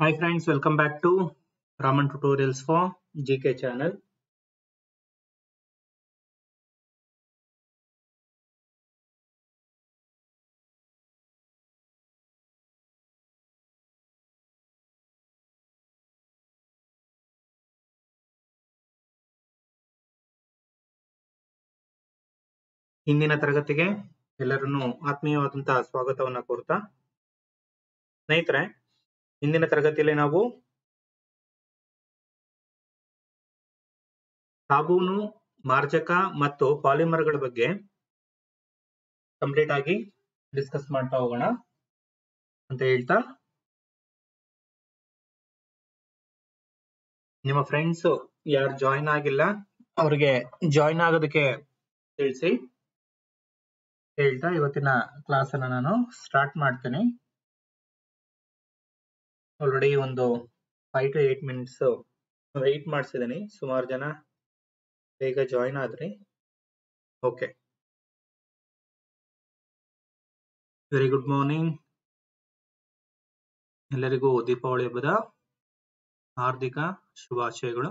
Hi friends, welcome back to Raman Tutorials for GK channel. ಹಿಂದಿನ ತರಗತಿಗೆ ಎಲ್ಲರನ್ನು ಆತ್ಮೀಯವಾದಂತಹ ಸ್ವಾಗತವನ್ನ ಕೋರ್ತಾ ಸ್ನೇಹಿತರೆ ಹಿಂದಿನ ತರಗತಿಯಲ್ಲಿ ನಾವು ಸಾಬೂನು, ಮಾರ್ಜಕ ಮತ್ತು ಪಾಲಿಮರ್ಗಳ ಬಗ್ಗೆ ಕಂಪ್ಲೀಟ್ ಆಗಿ ಡಿಸ್ಕಸ್ ಮಾಡ್ತಾ ಹೋಗೋಣ ಅಂತ ಹೇಳ್ತಾ. ನಿಮ್ಮ ಫ್ರೆಂಡ್ಸ್ ಯಾರು ಜಾಯಿನ್ ಆಗಿಲ್ಲ, ಅವ್ರಿಗೆ ಜಾಯಿನ್ ಆಗೋದಕ್ಕೆ ತಿಳಿಸಿ ಹೇಳ್ತಾ ಇವತ್ತಿನ ಕ್ಲಾಸ್ ಅನ್ನ ನಾನು ಸ್ಟಾರ್ಟ್ ಮಾಡ್ತೀನಿ. ಆಲ್ರೆಡಿ ಒಂದು five to eight minutes wait ಮಾಡಿಸಿದ್ದೀನಿ ಸುಮಾರು ಜನ ಬೇಗ ಜಾಯಿನ್ ಆದ್ರಿ. ಓಕೆ ವೆರಿ ಗುಡ್ ಮಾರ್ನಿಂಗ್ ಎಲ್ಲರಿಗೂ ದೀಪಾವಳಿ ಹಬ್ಬದ ಹಾರ್ದಿಕ ಶುಭಾಶಯಗಳು.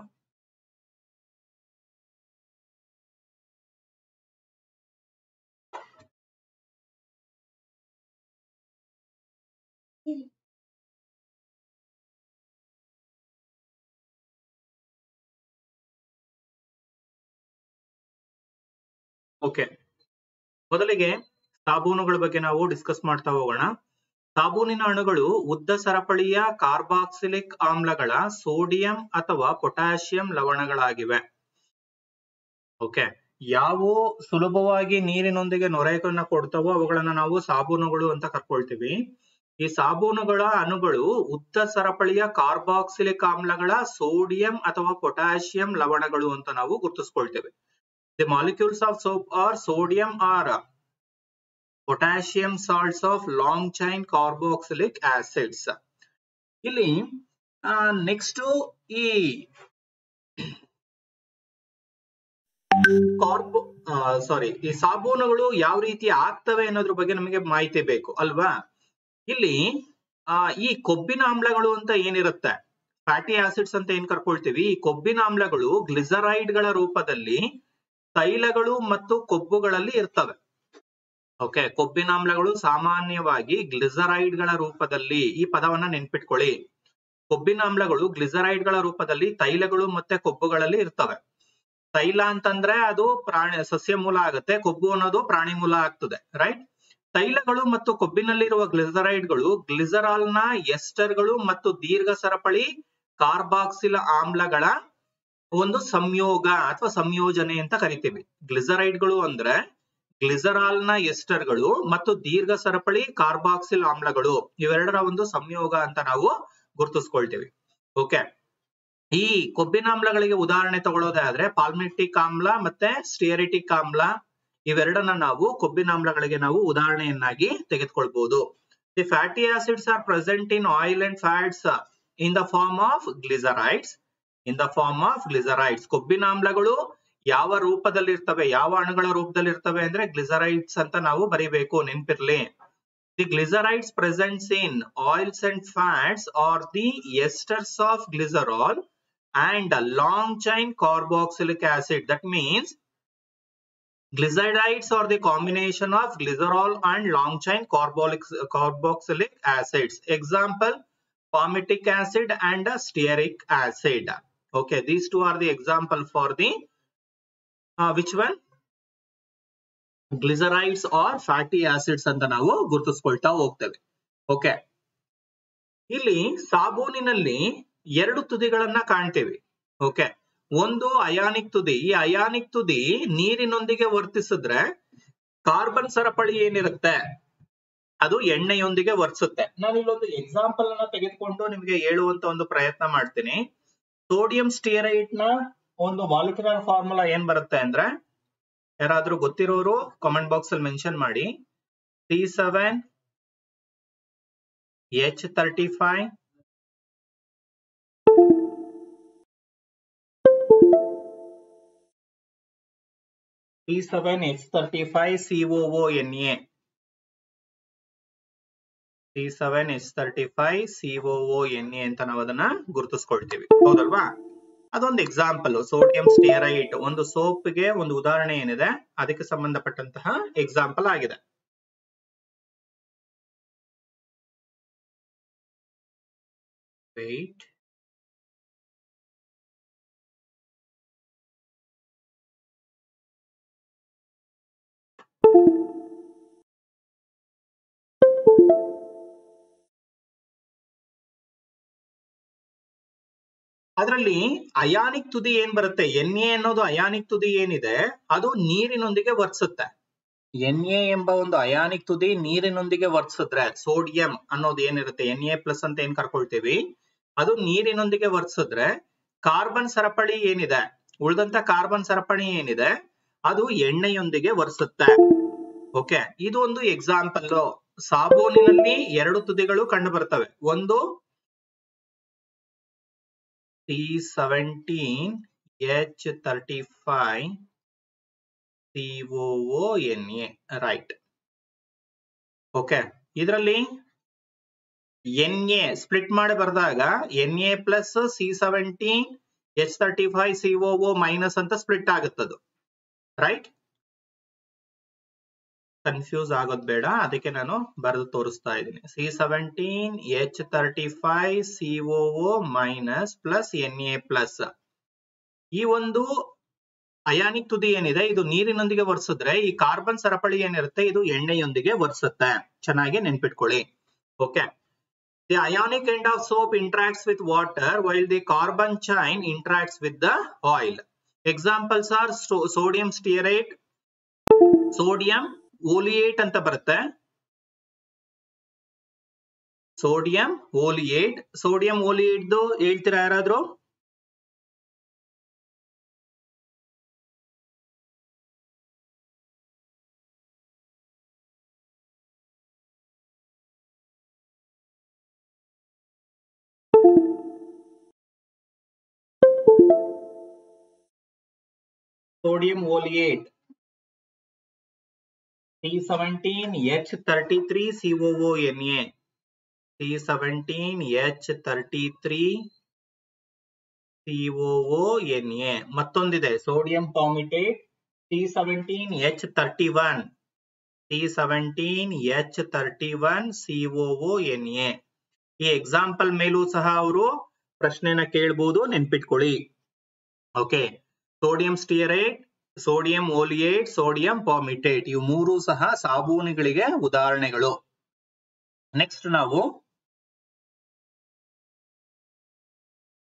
ಓಕೆ ಮೊದಲಿಗೆ ಸಾಬೂನುಗಳ ಬಗ್ಗೆ ನಾವು ಡಿಸ್ಕಸ್ ಮಾಡ್ತಾ ಹೋಗೋಣ. ಸಾಬೂನಿನ ಅಣುಗಳು ಉದ್ದ ಸರಪಳಿಯ ಕಾರ್ಬಾಕ್ಸಿಲಿಕ್ ಆಮ್ಲಗಳ ಸೋಡಿಯಂ ಅಥವಾ ಪೊಟ್ಯಾಸಿಯಂ ಲವಣಗಳಾಗಿವೆ. ಓಕೆ ಯಾವ ಸುಲಭವಾಗಿ ನೀರಿನೊಂದಿಗೆ ನೊರೆಗಳನ್ನ ಕೊಡ್ತಾವೋ ಅವುಗಳನ್ನ ನಾವು ಸಾಬೂನುಗಳು ಅಂತ ಕರ್ಕೊಳ್ತೀವಿ. ಈ ಸಾಬೂನುಗಳ ಅಣುಗಳು ಉದ್ದ ಸರಪಳಿಯ ಕಾರ್ಬಾಕ್ಸಿಲಿಕ್ ಆಮ್ಲಗಳ ಸೋಡಿಯಂ ಅಥವಾ ಪೊಟ್ಯಾಸಿಯಂ ಲವಣಗಳು ಅಂತ ನಾವು ಗುರುತಿಸ್ಕೊಳ್ತೇವೆ. The molecules of soap are sodium or potassium salts of long chain carboxylic acids ಇಲ್ಲಿ ನೆಕ್ಸ್ಟ್ ಈ ಕಾರ್ಬೋ ಸಾರಿ ಈ ಸಾಬೂನುಗಳು ಯಾವ ರೀತಿ ಆಗ್ತವೆ ಅನ್ನೋದ್ರ ಬಗ್ಗೆ ನಮಗೆ ಮಾಹಿತಿ ಬೇಕು, ಅಲ್ವಾ? ಇಲ್ಲಿ ಈ ಕೊಬ್ಬಿನ ಆಮ್ಲಗಳು ಅಂತ ಏನಿರುತ್ತೆ? ಫ್ಯಾಟಿ ಆಸಿಡ್ಸ್ ಅಂತ ಏನ್ ಕರ್ಕೊಳ್ತೀವಿ? ಈ ಕೊಬ್ಬಿನ ಆಮ್ಲಗಳು ಗ್ಲಿಸರೈಡ್ಗಳ ರೂಪದಲ್ಲಿ ತೈಲಗಳು ಮತ್ತು ಕೊಬ್ಬುಗಳಲ್ಲಿ ಇರ್ತವೆ. ಓಕೆ ಕೊಬ್ಬಿನಾಮ್ಲಗಳು ಸಾಮಾನ್ಯವಾಗಿ ಗ್ಲಿಸರೈಡ್ಗಳ ರೂಪದಲ್ಲಿ ಈ ಪದವನ್ನ ನೆನ್ಪಿಟ್ಕೊಳ್ಳಿ. ಕೊಬ್ಬಿನಾಮ್ಲಗಳು ಗ್ಲಿಸರೈಡ್ಗಳ ಗ್ಲಿಸರೈಡ್ಗಳ ರೂಪದಲ್ಲಿ ತೈಲಗಳು ಮತ್ತೆ ಕೊಬ್ಬುಗಳಲ್ಲಿ ಇರ್ತವೆ. ತೈಲ ಅಂತಂದ್ರೆ ಅದು ಪ್ರಾಣಿ ಸಸ್ಯ ಮೂಲ ಆಗುತ್ತೆ, ಕೊಬ್ಬು ಅನ್ನೋದು ಪ್ರಾಣಿ ಮೂಲ ಆಗ್ತದೆ ರೈಟ್ ತೈಲಗಳು ಮತ್ತು ಕೊಬ್ಬಿನಲ್ಲಿರುವ ಗ್ಲಿಸರೈಡ್ಗಳು ಗ್ಲಿಸರಾಲ್ ಎಸ್ಟರ್ಗಳು ಮತ್ತು ದೀರ್ಘ ಸರಪಳಿ ಕಾರ್ಬಾಕ್ಸಿಲ ಆಮ್ಲಗಳ ಒಂದು ಸಂಯೋಗ ಅಥವಾ ಸಂಯೋಜನೆ ಅಂತ ಕರಿತೀವಿ. ಗ್ಲಿಸರೈಡ್ಗಳು ಅಂದ್ರೆ ಗ್ಲಿಸರಾಲ್ನ ಎಸ್ಟರ್ಗಳು ಮತ್ತು ದೀರ್ಘ ಸರಪಳಿ ಕಾರ್ಬಾಕ್ಸಿಲ್ ಆಮ್ಲಗಳು ಇವೆರಡರ ಒಂದು ಸಂಯೋಗ ಅಂತ ನಾವು ಗುರುತಿಸ್ಕೊಳ್ತೀವಿ. ಓಕೆ. ಈ ಕೊಬ್ಬಿನ ಆಮ್ಲಗಳಿಗೆ ಉದಾಹರಣೆ ತಗೊಳ್ಳೋದಾದ್ರೆ ಪಾಲ್ಮೆಟಿಕ್ ಆಮ್ಲ ಮತ್ತೆ ಸ್ಟಿಯರಿಟಿಕ್ ಆಮ್ಲ ಇವೆರಡನ್ನ ನಾವು ಕೊಬ್ಬಿನ ಆಮ್ಲಗಳಿಗೆ ನಾವು ಉದಾಹರಣೆಯನ್ನಾಗಿ ತೆಗೆದುಕೊಳ್ಬಹುದು the fatty acids are present in oil and fats in the form of glycerides In the form of glycerides ಕೊಬ್ಬಿನ ಆಮ್ಲಗಳು ಯಾವ ರೂಪದಲ್ಲಿ ಇರ್ತವೆ ಯಾವ ಅಣುಗಳ ರೂಪದಲ್ಲಿ ಇರ್ತವೆ ಅಂದ್ರೆ ಗ್ಲಿಸರೈಡ್ಸ್ ಅಂತ ನಾವು ಬರಿಬೇಕು ನೆನ್ಪಿರ್ಲಿ the glycerides presents in oils and fats are the esters of glycerol and a long chain carboxylic acid. That means glycerides are the combination of glycerol and long chain carboxylic acids. Example, palmitic acid and a stearic acid. Okay, these two are the example for the uh, which one? Glycerides or fatty acids ಅಂತ ನಾವು ಗುರುತಿಸ್ಕೊಳ್ತಾ ಹೋಗ್ತೇವೆ. Okay ಇಲ್ಲಿ ಸಾಬೂನಿನಲ್ಲಿ ಎರಡು ತುದಿಗಳನ್ನ ಕಾಣ್ತೇವೆ. Okay ಒಂದು ionic ತುದಿ. ಈ ionic ತುದಿ ನೀರಿನೊಂದಿಗೆ ವರ್ತಿಸಿದ್ರೆ ಕಾರ್ಬನ್ ಸರಪಳಿ ಏನಿರುತ್ತೆ? ಅದು ಎಣ್ಣೆಯೊಂದಿಗೆ ವರ್ತಿಸುತ್ತೆ ನಾನು ಇಲ್ಲೊಂದು ಎಕ್ಸಾಂಪಲ್ ಅನ್ನ ತೆಗೆದುಕೊಂಡು ನಿಮಗೆ ಹೇಳುವಂತ ಒಂದು ಪ್ರಯತ್ನ ಮಾಡ್ತೀನಿ. ಸೋಡಿಯಂ ಸ್ಟಿಯರೈಟ್ನ ಒಂದು ಮಾಲಿಕ್ಯುಲರ್ ಫಾರ್ಮುಲಾ ಏನ್ ಬರುತ್ತೆ ಅಂದ್ರೆ ಯಾರಾದ್ರೂ ಗೊತ್ತಿರೋರು ಕಾಮೆಂಟ್ ಬಾಕ್ಸ್ ಅಲ್ಲಿ ಮೆನ್ಷನ್ ಮಾಡಿ. T seven H thirty five T7H35COONA C seven H thirty five C O N A ಅಂತ ನಾವು ಅದನ್ನ ಗುರುತಿಸ್ಕೊಳ್ತೀವಿ. ಹೌದಲ್ವಾ? ಅದೊಂದು ಎಕ್ಸಾಂಪಲ್ ಸೋಡಿಯಂ ಸ್ಟಿಯರೈಟ್ ಒಂದು ಸೋಪ್ಗೆ ಒಂದು ಉದಾಹರಣೆ ಏನಿದೆ? ಅದಕ್ಕೆ ಸಂಬಂಧಪಟ್ಟಂತಹ ಎಕ್ಸಾಂಪಲ್ ಆಗಿದೆ. Wait ಅದರಲ್ಲಿ ಅಯಾನಿಕ್ ತುದಿ ಏನ್ ಬರುತ್ತೆ? ಎನ್ ಎ ಅನ್ನೋದು ಅಯಾನಿಕ್ ತುದಿ ಏನಿದೆ, ಅದು ನೀರಿನೊಂದಿಗೆ ವರ್ತಿಸುತ್ತೆ ಎನ್ ಎ ಎಂಬ ಒಂದು ಅಯಾನಿಕ್ ತುದಿ ನೀರಿನೊಂದಿಗೆ ವರ್ತಿಸಿದ್ರೆ ಸೋಡಿಯಂ ಅನ್ನೋದು ಏನಿರುತ್ತೆ? ಎನ್ ಎ ಪ್ಲಸ್ ಅಂತ ಏನ್ ಕರ್ಕೊಳ್ತೀವಿ? ಅದು ನೀರಿನೊಂದಿಗೆ ವರ್ತಿಸಿದ್ರೆ ಕಾರ್ಬನ್ ಸರಪಳಿ ಏನಿದೆ? ಉಳಿದಂತ ಕಾರ್ಬನ್ ಸರಪಳಿ ಏನಿದೆ? ಅದು ಎಣ್ಣೆಯೊಂದಿಗೆ ವರ್ತಿಸುತ್ತೆ ಓಕೆ? ಇದು ಒಂದು ಎಕ್ಸಾಂಪಲ್ ಸಾಬೂನಿನಲ್ಲಿ ಎರಡು ತುದಿಗಳು ಕಂಡು ಬರ್ತವೆ. ಒಂದು C seventeen H thirty five C N A right okay ಇದರಲ್ಲಿ ಎನ್ ಎ ಸ್ಪ್ಲಿಟ್ ಮಾಡಿ ಬರೆದಾಗ N A plus C seventeen H thirty five C O minus ಅಂತ ಸ್ಪ್ಲಿಟ್ ಆಗುತ್ತದು. ರೈಟ್ ಕನ್ಫ್ಯೂಸ್ ಆಗೋದ್ ಬೇಡ. ಅದಕ್ಕೆ ನಾನು ಬರೆದು ತೋರಿಸ್ತಾ ಇದ್ದೀನಿ. C seventeen H thirty five C minus plus N A plus ಈ ಒಂದು ಅಯಾನಿಕ್ ತುದಿ ಏನಿದೆ, ಇದು ನೀರಿನೊಂದಿಗೆ ವರ್ಸಿದ್ರೆ ಈ ಕಾರ್ಬನ್ ಸರಪಳಿ ಏನಿರುತ್ತೆ, ಇದು ಎಣ್ಣೆಯೊಂದಿಗೆ ವರ್ಸುತ್ತೆ ಚೆನ್ನಾಗಿ ನೆನ್ಪಿಟ್ಕೊಳ್ಳಿ. Okay the ionic end of soap interacts with water while the carbon chain interacts with the oil examples are sodium stearate sodium oleate ಅಂತ ಬರುತ್ತೆ. ಸೋಡಿಯಂ ಓಲಿಯೇಟ್ ಸೋಡಿಯಂ ಓಲಿಯೇಟ್ದು ಹೇಳ್ತೀರಾ ಯಾರಾದ್ರೂ? Sodium oleate. C17H33 COONA C17H33 COONA ಮತ್ತೊಂದಿದೆ sodium palmitate C17H31 C17H31 COONA ಈ example ಮೇಲೂ ಸಹ ಅವರು ಪ್ರಶ್ನೆನ ಕೇಳಬಹುದು ನೆನ್ಪಿಟ್ಕೊಳ್ಳಿ. Okay sodium stearate sodium oleate, sodium palmitate ಇವು ಮೂರು ಸಹ ಸಾಬೂನುಗಳಿಗೆ ಉದಾಹರಣೆಗಳು. ನೆಕ್ಸ್ಟ್ ನಾವು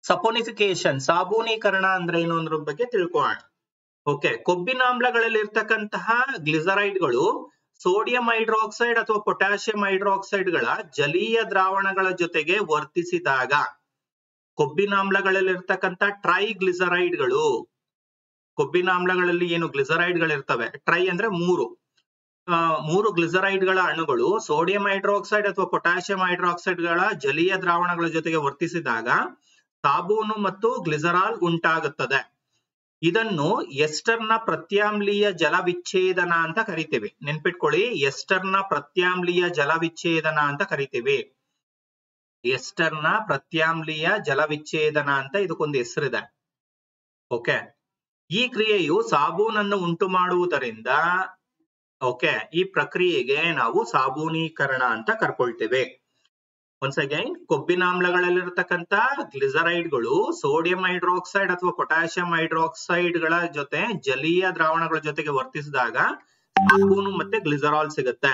ಸಪೋನಿಫಿಕೇಶನ್ ಸಾಬೂನೀಕರಣ ಅಂದ್ರೆ ಏನು ಅನ್ನೋದ್ರ ಬಗ್ಗೆ ತಿಳ್ಕೊಳ್ಳೋಣ ಓಕೆ ಕೊಬ್ಬಿನಾಮ್ಲಗಳಲ್ಲಿ ಇರ್ತಕ್ಕಂತಹ ಗ್ಲಿಸರೈಡ್ಗಳು ಸೋಡಿಯಂ ಹೈಡ್ರಾಕ್ಸೈಡ್ ಅಥವಾ ಪೊಟ್ಯಾಷಿಯಂ ಹೈಡ್ರಾಕ್ಸೈಡ್ಗಳ ಜಲೀಯ ದ್ರಾವಣಗಳ ಜೊತೆಗೆ ವರ್ತಿಸಿದಾಗ ಕೊಬ್ಬಿನಾಮ್ಲಗಳಲ್ಲಿರ್ತಕ್ಕಂಥ ಟ್ರೈಗ್ಲಿಸರೈಡ್ಗಳು ಕೊಬ್ಬಿನಾಮ್ಲಗಳಲ್ಲಿ ಏನು ಗ್ಲಿಸರೈಡ್ ಗಳಿರ್ತವೆ ಟ್ರೈ ಅಂದ್ರೆ ಮೂರು. ಮೂರು ಗ್ಲಿಸರೈಡ್ಗಳ ಅಣುಗಳು ಸೋಡಿಯಂ ಹೈಡ್ರೋಕ್ಸೈಡ್ ಅಥವಾ ಪೊಟ್ಯಾಸಿಯಂ ಹೈಡ್ರೋಕ್ಸೈಡ್ಗಳ ಜಲೀಯ ದ್ರಾವಣಗಳ ಜೊತೆಗೆ ವರ್ತಿಸಿದಾಗ ಸಾಬೂನು ಮತ್ತು ಗ್ಲಿಸರಾಲ್ ಉಂಟಾಗುತ್ತದೆ. ಇದನ್ನು ಎಸ್ಟರ್ನ ಪ್ರತ್ಯಾಮ್ಲೀಯ ಜಲವಿಚ್ಛೇದನ ಅಂತ ಕರಿತೀವಿ. ನೆನ್ಪಿಟ್ಕೊಳ್ಳಿ, ಎಸ್ಟರ್ನ ಪ್ರತ್ಯಾಮ್ಲೀಯ ಜಲವಿಚ್ಛೇದನ ಅಂತ ಕರಿತೀವಿ. ಎಸ್ಟರ್ನ ಪ್ರತ್ಯಾಮ್ಲೀಯ ಜಲವಿಚ್ಛೇದನ ಅಂತ ಇದಕ್ಕೊಂದು ಹೆಸರಿದೆ. ಓಕೆ? ಈ ಕ್ರಿಯೆಯು ಸಾಬೂನನ್ನು ಉಂಟು ಮಾಡುವುದರಿಂದ ಓಕೆ, ಈ ಪ್ರಕ್ರಿಯೆಗೆ ನಾವು ಸಾಬೂನೀಕರಣ ಅಂತ ಕರ್ಕೊಳ್ತೇವೆ. ಒನ್ಸ್ ಅಗೈನ್ ಕೊಬ್ಬಿನಾಮ್ಲಗಳಲ್ಲಿರ್ತಕ್ಕಂಥ ಗ್ಲಿಸರೈಡ್ಗಳು ಸೋಡಿಯಂ ಹೈಡ್ರಾಕ್ಸೈಡ್ ಅಥವಾ ಪೊಟ್ಯಾಸಿಯಂ ಹೈಡ್ರಾಕ್ಸೈಡ್ಗಳ ಜೊತೆ ಜಲೀಯ ದ್ರಾವಣಗಳ ಜೊತೆಗೆ ವರ್ತಿಸಿದಾಗ ಸಾಬೂನು ಮತ್ತೆ ಗ್ಲಿಸರಾಲ್ ಸಿಗುತ್ತೆ.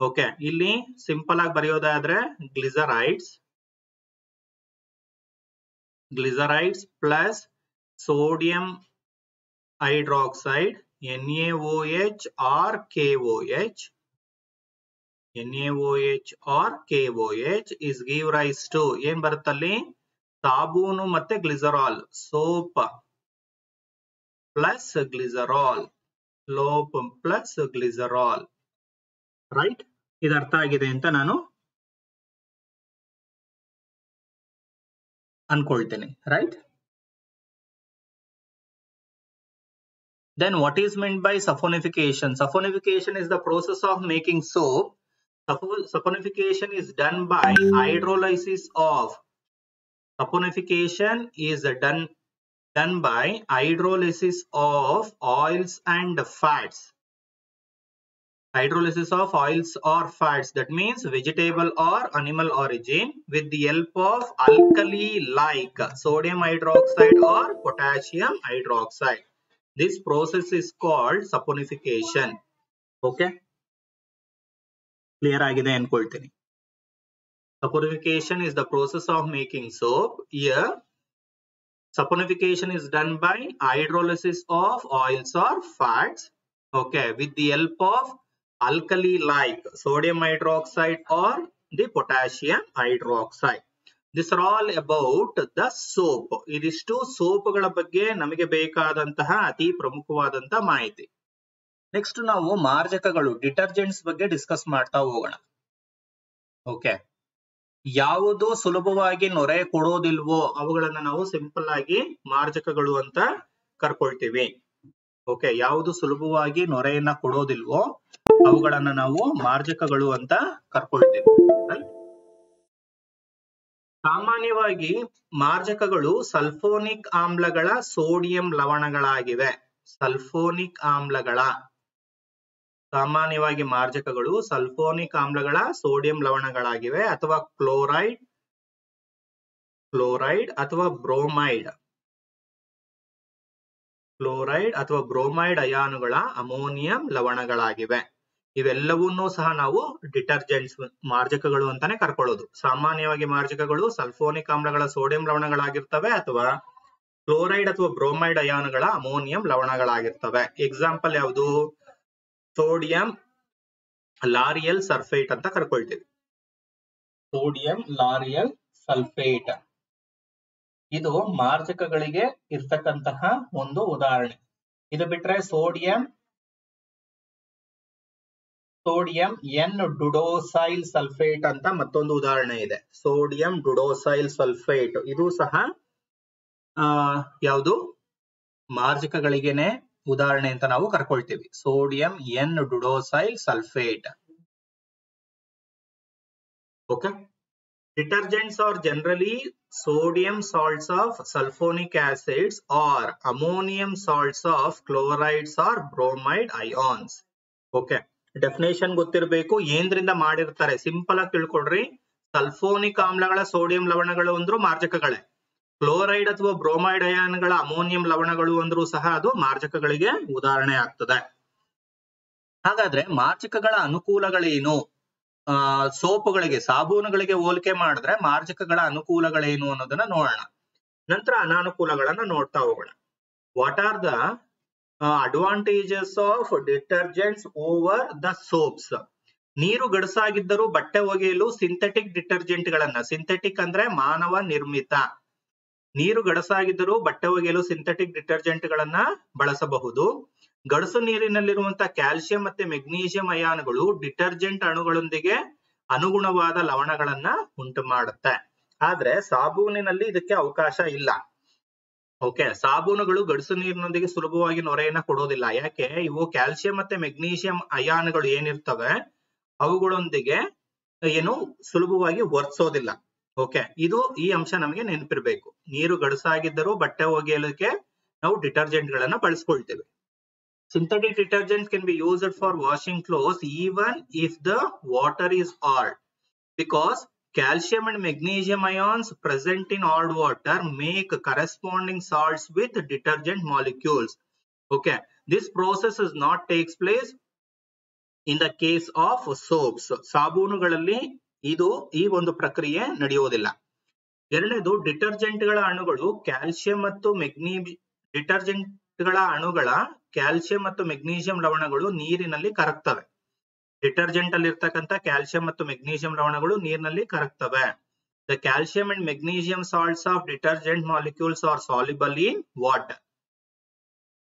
ಓಕೆ, ಇಲ್ಲಿ ಸಿಂಪಲ್ ಆಗಿ ಬರೆಯೋದಾದ್ರೆ glycerides glycerides plus sodium hydroxide NaOH or KOH NaOH or KOH is give rise to, ಏನ್ ಬರುತ್ತಲ್ಲಿ ಸಾಬೂನು ಮತ್ತೆ glycerol soap plus glycerol lop plus glycerol right ಇದು ಅರ್ಥ ಆಗಿದೆ ಅಂತ ನಾನು ಅನ್ಕೊಳ್ತೇನೆ. Right Then what is meant by saponification? Saponification is the process of making soap. Saponification is done by hydrolysis of saponification is done done by hydrolysis of oils and fats. Hydrolysis of oils or fats that means vegetable or animal origin with the help of alkali like sodium hydroxide or potassium hydroxide this process is called saponification okay clear ಆಗಿದೆ ಅನ್ಕೊಳ್ತೀನಿ saponification is the process of making soap here saponification is done by hydrolysis of oils or fats okay with the help of alkali like sodium hydroxide or the potassium hydroxide This are all about the soap ಇದಿಷ್ಟು ಸೋಪ್ಗಳ ಬಗ್ಗೆ ನಮಗೆ ಬೇಕಾದಂತಹ ಅತಿ ಪ್ರಮುಖವಾದಂತಹ ಮಾಹಿತಿ. Next ನಾವು ಮಾರ್ಜಕಗಳು detergents ಬಗ್ಗೆ ಡಿಸ್ಕಸ್ ಮಾಡ್ತಾ ಹೋಗೋಣ. ಓಕೆ ಯಾವುದು ಸುಲಭವಾಗಿ ನೊರೆ ಕೊಡೋದಿಲ್ವೋ ಅವುಗಳನ್ನ ನಾವು ಸಿಂಪಲ್ ಆಗಿ ಮಾರ್ಜಕಗಳು ಅಂತ ಕರ್ಕೊಳ್ತೀವಿ. ಓಕೆ ಯಾವುದು ಸುಲಭವಾಗಿ ನೊರೆಯನ್ನ ಕೊಡೋದಿಲ್ವೋ ಅವುಗಳನ್ನ ನಾವು ಮಾರ್ಜಕಗಳು ಅಂತ ಕರ್ಕೊಳ್ತೇವೆ. ಸಾಮಾನ್ಯವಾಗಿ ಮಾರ್ಜಕಗಳು ಸಲ್ಫೋನಿಕ್ ಆಮ್ಲಗಳ ಸೋಡಿಯಂ ಲವಣಗಳಾಗಿವೆ. ಸಲ್ಫೋನಿಕ್ ಆಮ್ಲಗಳ. ಸಾಮಾನ್ಯವಾಗಿ ಮಾರ್ಜಕಗಳು ಸಲ್ಫೋನಿಕ್ ಆಮ್ಲಗಳ ಸೋಡಿಯಂ ಲವಣಗಳಾಗಿವೆ ಅಥವಾ ಕ್ಲೋರೈಡ್ ಕ್ಲೋರೈಡ್ ಅಥವಾ ಬ್ರೋಮೈಡ್. ಕ್ಲೋರೈಡ್ ಅಥವಾ ಬ್ರೋಮೈಡ್ ಅಯಾನುಗಳ ಅಮೋನಿಯಂ ಲವಣಗಳಾಗಿವೆ. ಇವೆಲ್ಲವನ್ನೂ ಸಹ ನಾವು ಡಿಟರ್ಜೆಂಟ್ಸ್ ಮಾರ್ಜಕಗಳು ಅಂತಾನೆ ಕರ್ಕೊಳ್ಳೋದು. ಸಾಮಾನ್ಯವಾಗಿ ಮಾರ್ಜಕಗಳು ಸಲ್ಫೋನಿಕ್ ಆಮ್ಲಗಳ ಸೋಡಿಯಂ ಲವಣಗಳಾಗಿರ್ತವೆ ಅಥವಾ ಕ್ಲೋರೈಡ್ ಅಥವಾ ಬ್ರೋಮೈಡ್ ಅಯಾನುಗಳ ಅಮೋನಿಯಂ ಲವಣಗಳಾಗಿರ್ತವೆ. ಎಕ್ಸಾಂಪಲ್ ಯಾವುದು? ಸೋಡಿಯಂ ಲಾರಿಯಲ್ ಸಲ್ಫೇಟ್ ಅಂತ ಕರ್ಕೊಳ್ತೀವಿ. ಸೋಡಿಯಂ ಲಾರಿಯಲ್ ಸಲ್ಫೇಟ್ ಇದು ಮಾರ್ಜಕಗಳಿಗೆ ಇರ್ತಕ್ಕಂತಹ ಒಂದು ಉದಾಹರಣೆ. ಇದು ಬಿಟ್ರೆ sodium sodium N dodecyl sulphate ಅಂತ ಮತ್ತೊಂದು ಉದಾಹರಣೆ ಇದೆ. Sodium dodecyl sulphate. ಇದು ಸಹ ಯಾವುದು? ಮಾರ್ಜಕಗಳಿಗೆನೆ ಉದಾಹರಣೆ ಅಂತ ನಾವು ಕರ್ಕೊಳ್ತೀವಿ. Sodium N dodecyl sulphate. Okay? Detergents are generally sodium salts of sulphonic acids or ammonium salts of chlorides or bromide ions okay? Definition ಗೊತ್ತಿರಬೇಕು ಏನ್ರಿಂದ ಮಾಡಿರ್ತಾರೆ. ಸಿಂಪಲ್ ಆಗಿ ತಿಳ್ಕೊಡ್ರಿ ಸಲ್ಫೋನಿಕ್ ಆಮ್ಲಗಳ ಸೋಡಿಯಂ ಲವಣಗಳು ಅಂದ್ರು ಮಾರ್ಜಕಗಳೇ. ಕ್ಲೋರೈಡ್ ಅಥವಾ ಬ್ರೋಮೈಡ್ ಅಯಾನ್ಗಳ ಅಮೋನಿಯಂ ಲವಣಗಳು ಅಂದ್ರೂ ಸಹ ಅದು ಮಾರ್ಜಕಗಳಿಗೆ ಉದಾಹರಣೆ ಆಗ್ತದೆ. ಹಾಗಾದ್ರೆ ಮಾರ್ಜಕಗಳ ಅನುಕೂಲಗಳೇನು? ಆ, ಸೋಪುಗಳಿಗೆ, ಸಾಬೂನುಗಳಿಗೆ ಹೋಲಿಕೆ ಮಾಡಿದ್ರೆ ಮಾರ್ಜಕಗಳ ಅನುಕೂಲಗಳೇನು ಅನ್ನೋದನ್ನ ನೋಡೋಣ. ನಂತರ ಅನಾನುಕೂಲಗಳನ್ನ ನೋಡ್ತಾ ಹೋಗೋಣ. What are the advantages of detergents over the soaps ನೀರು ಗಡಸಾಗಿದ್ದರೂ ಬಟ್ಟೆ ಒಗೆಯಲು ಸಿಂಥೆಟಿಕ್ ಡಿಟರ್ಜೆಂಟ್ ಗಳನ್ನ ಸಿಂಥೆಟಿಕ್ ಅಂದ್ರೆ ಮಾನವ ನಿರ್ಮಿತ. ನೀರು ಗಡಸಾಗಿದ್ದರೂ ಬಟ್ಟೆ ಒಗೆಯಲು ಸಿಂಥೆಟಿಕ್ ಡಿಟರ್ಜೆಂಟ್ ಗಳನ್ನ ಬಳಸಬಹುದು. ಗಡಸು ನೀರಿನಲ್ಲಿರುವಂತಹ ಕ್ಯಾಲ್ಸಿಯಂ ಮತ್ತೆ ಮೆಗ್ನೀಷಿಯಂ ಅಯಾನುಗಳು ಡಿಟರ್ಜೆಂಟ್ ಅಣುಗಳೊಂದಿಗೆ ಅನುಗುಣವಾದ ಲವಣಗಳನ್ನ ಉಂಟು ಮಾಡುತ್ತೆ ಆದ್ರೆ ಸಾಬೂನಿನಲ್ಲಿ ಇದಕ್ಕೆ ಅವಕಾಶ ಇಲ್ಲ. ಓಕೆ ಸಾಬೂನುಗಳು ಗಡಸು ನೀರಿನೊಂದಿಗೆ ಸುಲಭವಾಗಿ ನೊರೆಯನ್ನ ಕೊಡೋದಿಲ್ಲ. ಯಾಕೆ? ಇವು ಕ್ಯಾಲ್ಸಿಯಂ ಮತ್ತೆ ಮೆಗ್ನೀಷಿಯಂ ಅಯಾನುಗಳು ಏನಿರ್ತವೆ, ಅವುಗಳೊಂದಿಗೆ ಏನು ಸುಲಭವಾಗಿ ವರ್ತಿಸೋದಿಲ್ಲ ಓಕೆ ಇದು ಈ ಅಂಶ ನಮಗೆ ನೆನಪಿರ್ಬೇಕು. ನೀರು ಗಡಸಾಗಿದ್ದರೂ ಬಟ್ಟೆ ಒಗೆಯಲಿಕ್ಕೆ ನಾವು ಡಿಟರ್ಜೆಂಟ್ ಗಳನ್ನ ಬಳಸ್ಕೊಳ್ತೇವೆ. Synthetic detergent can be used for washing clothes even if the water is hard because calcium and magnesium ions present in hard water make corresponding salts with detergent molecules. Okay, this process does not takes place in the case of soaps. ಸಾಬೂನುಗಳಲ್ಲಿ ಇದು ಈ ಒಂದು ಪ್ರಕ್ರಿಯೆ ನಡೆಯುವುದಿಲ್ಲ ಎರಡನೇದು ಡಿಟರ್ಜೆಂಟ್ಗಳ ಅಣುಗಳು calcium ಮತ್ತು ಮೆಗ್ನಿ ಡಿಟರ್ಜೆಂಟ್ಗಳ ಅಣುಗಳ ಕ್ಯಾಲ್ಸಿಯಂ ಮತ್ತು ಮೆಗ್ನೀಷಿಯಂ ಲವಣಗಳು ನೀರಿನಲ್ಲಿ ಕರಗ್ತವೆ ಡಿಟರ್ಜೆಂಟ್ ಅಲ್ಲಿ ಇರ್ತಕ್ಕಂಥ ಕ್ಯಾಲ್ಸಿಯಂ ಮತ್ತು ಮೆಗ್ನೀಷಿಯಂ ಲವಣಗಳು ನೀರಿನಲ್ಲಿ ಕರಗ್ತವೆ. The calcium and magnesium salts of detergent molecules are soluble in water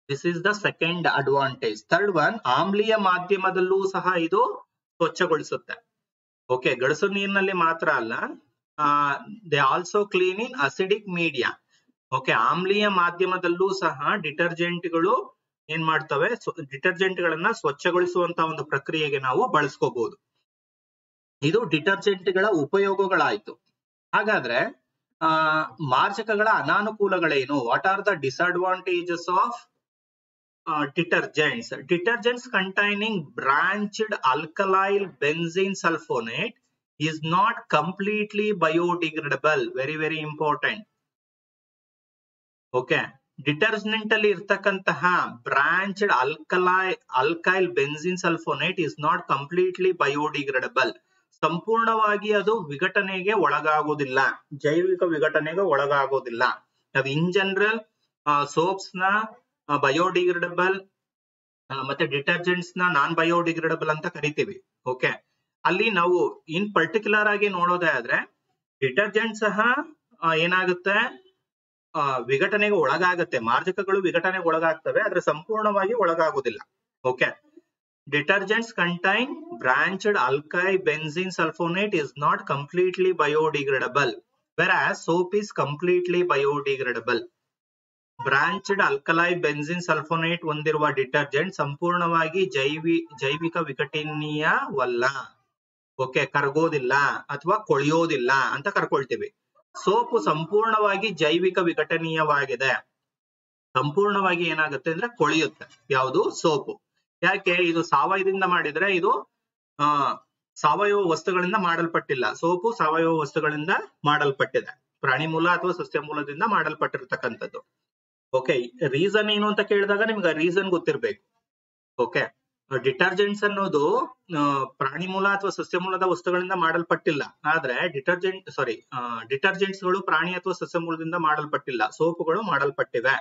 this is the second advantage third one ಆಮ್ಲೀಯ ಮಾಧ್ಯಮದಲ್ಲೂ ಸಹ ಇದು ಸ್ವಚ್ಛಗೊಳಿಸುತ್ತೆ. ಓಕೆ ಗಡಸು ನೀರಿನಲ್ಲಿ ಮಾತ್ರ ಅಲ್ಲ they also clean in acidic media okay ಆಮ್ಲೀಯ ಮಾಧ್ಯಮದಲ್ಲೂ ಸಹ ಡಿಟರ್ಜೆಂಟ್ಗಳು ಏನ್ ಮಾಡ್ತವೆ? ಡಿಟರ್ಜೆಂಟ್ ಗಳನ್ನ ಸ್ವಚ್ಛಗೊಳಿಸುವಂತ ಒಂದು ಪ್ರಕ್ರಿಯೆಗೆ ನಾವು ಬಳಸ್ಕೋಬಹುದು ಇದು ಡಿಟರ್ಜೆಂಟ್ಗಳ ಉಪಯೋಗಗಳಾಯ್ತು. ಹಾಗಾದ್ರೆ, ಆ, ಮಾರ್ಜಕಗಳ ಅನಾನುಕೂಲಗಳೇನು? What are the disadvantages of detergents detergents containing branched alkyl benzene sulphonate is not completely biodegradable. Very very important okay detergent ಅಲ್ಲಿ ಇರ್ತಕ್ಕಂತಹ branched alkali alkyl benzene sulphonate is not completely biodegradable ಸಂಪೂರ್ಣವಾಗಿ ಅದು ವಿಘಟನೆಗೆ ಒಳಗಾಗೋದಿಲ್ಲ ಜೈವಿಕ ವಿಘಟನೆಗೆ ಒಳಗಾಗೋದಿಲ್ಲ ನಾವು ಇನ್ ಜನರಲ್ ಸೋಪ್ಸ್ನ ಬಯೋಡಿಗ್ರೇಡಬಲ್ ಮತ್ತೆ ಡಿಟರ್ಜೆಂಟ್ಸ್ನ ನಾನ್ ಬಯೋಡಿಗ್ರೇಡಬಲ್ ಅಂತ ಕರಿತೀವಿ. ಓಕೆ ಅಲ್ಲಿ ನಾವು ಇನ್ ಪರ್ಟಿಕ್ಯುಲರ್ ಆಗಿ ನೋಡೋದೇ ಆದ್ರೆ ಡಿಟರ್ಜೆಂಟ್ ಸಹ ಏನಾಗುತ್ತೆ? ವಿಘಟನೆಗೆ ಒಳಗಾಗತ್ತೆ, ಮಾರ್ಜಕಗಳು ವಿಘಟನೆಗೆ ಒಳಗಾಗ್ತವೆ, ಆದ್ರೆ ಸಂಪೂರ್ಣವಾಗಿ ಒಳಗಾಗುದಿಲ್ಲ okay detergents contain branched ಅಲ್ಕೈ benzene sulphonate is not completely biodegradable where soap is completely biodegradable branched alkali benzene sulphonate ಹೊಂದಿರುವ ಡಿಟರ್ಜೆಂಟ್ ಸಂಪೂರ್ಣವಾಗಿ ಜೈವಿ, ಜೈವಿಕ ವಿಘಟನೀಯವಲ್ಲ ಓಕೆ ಕರಗೋದಿಲ್ಲ ಅಥವಾ ಕೊಳೆಯೋದಿಲ್ಲ ಅಂತ ಕರ್ಕೊಳ್ತೀವಿ. ಸೋಪು ಸಂಪೂರ್ಣವಾಗಿ ಜೈವಿಕ ವಿಘಟನೀಯವಾಗಿದೆ. ಸಂಪೂರ್ಣವಾಗಿ ಏನಾಗುತ್ತೆ ಅಂದ್ರೆ ಕೊಳೆಯುತ್ತೆ. ಯಾವುದು? ಸೋಪು. ಯಾಕೆ? ಇದು ಸಾವಯವದಿಂದ ಮಾಡಿದ್ರೆ ಇದು, ಆ, ಸಾವಯವ ವಸ್ತುಗಳಿಂದ ಮಾಡಲ್ಪಟ್ಟಿಲ್ಲ. ಸೋಪು ಸಾವಯವ ವಸ್ತುಗಳಿಂದ ಮಾಡಲ್ಪಟ್ಟಿದೆ. ಪ್ರಾಣಿ ಮೂಲ ಅಥವಾ ಸಸ್ಯ ಮೂಲದಿಂದ ಮಾಡಲ್ಪಟ್ಟಿರ್ತಕ್ಕಂಥದ್ದು. ಓಕೆ ರೀಸನ್ ಏನು ಅಂತ ಕೇಳಿದಾಗ ನಿಮ್ಗೆ ರೀಸನ್ ಗೊತ್ತಿರ್ಬೇಕು. ಓಕೆ ಡಿಟರ್ಜೆಂಟ್ಸ್ ಅನ್ನೋದು ಪ್ರಾಣಿ ಮೂಲ ಅಥವಾ ಸಸ್ಯ ಮೂಲದ ವಸ್ತುಗಳಿಂದ ಮಾಡಲ್ಪಟ್ಟಿಲ್ಲ. ಆದ್ರೆ ಡಿಟರ್ಜೆಂಟ್ ಸಾರಿ ಡಿಟರ್ಜೆಂಟ್ಸ್ಗಳು ಪ್ರಾಣಿ ಅಥವಾ ಸಸ್ಯ ಮೂಲದಿಂದ ಮಾಡಲ್ಪಟ್ಟಿಲ್ಲ. ಸೋಪುಗಳು ಮಾಡಲ್ಪಟ್ಟಿವೆ.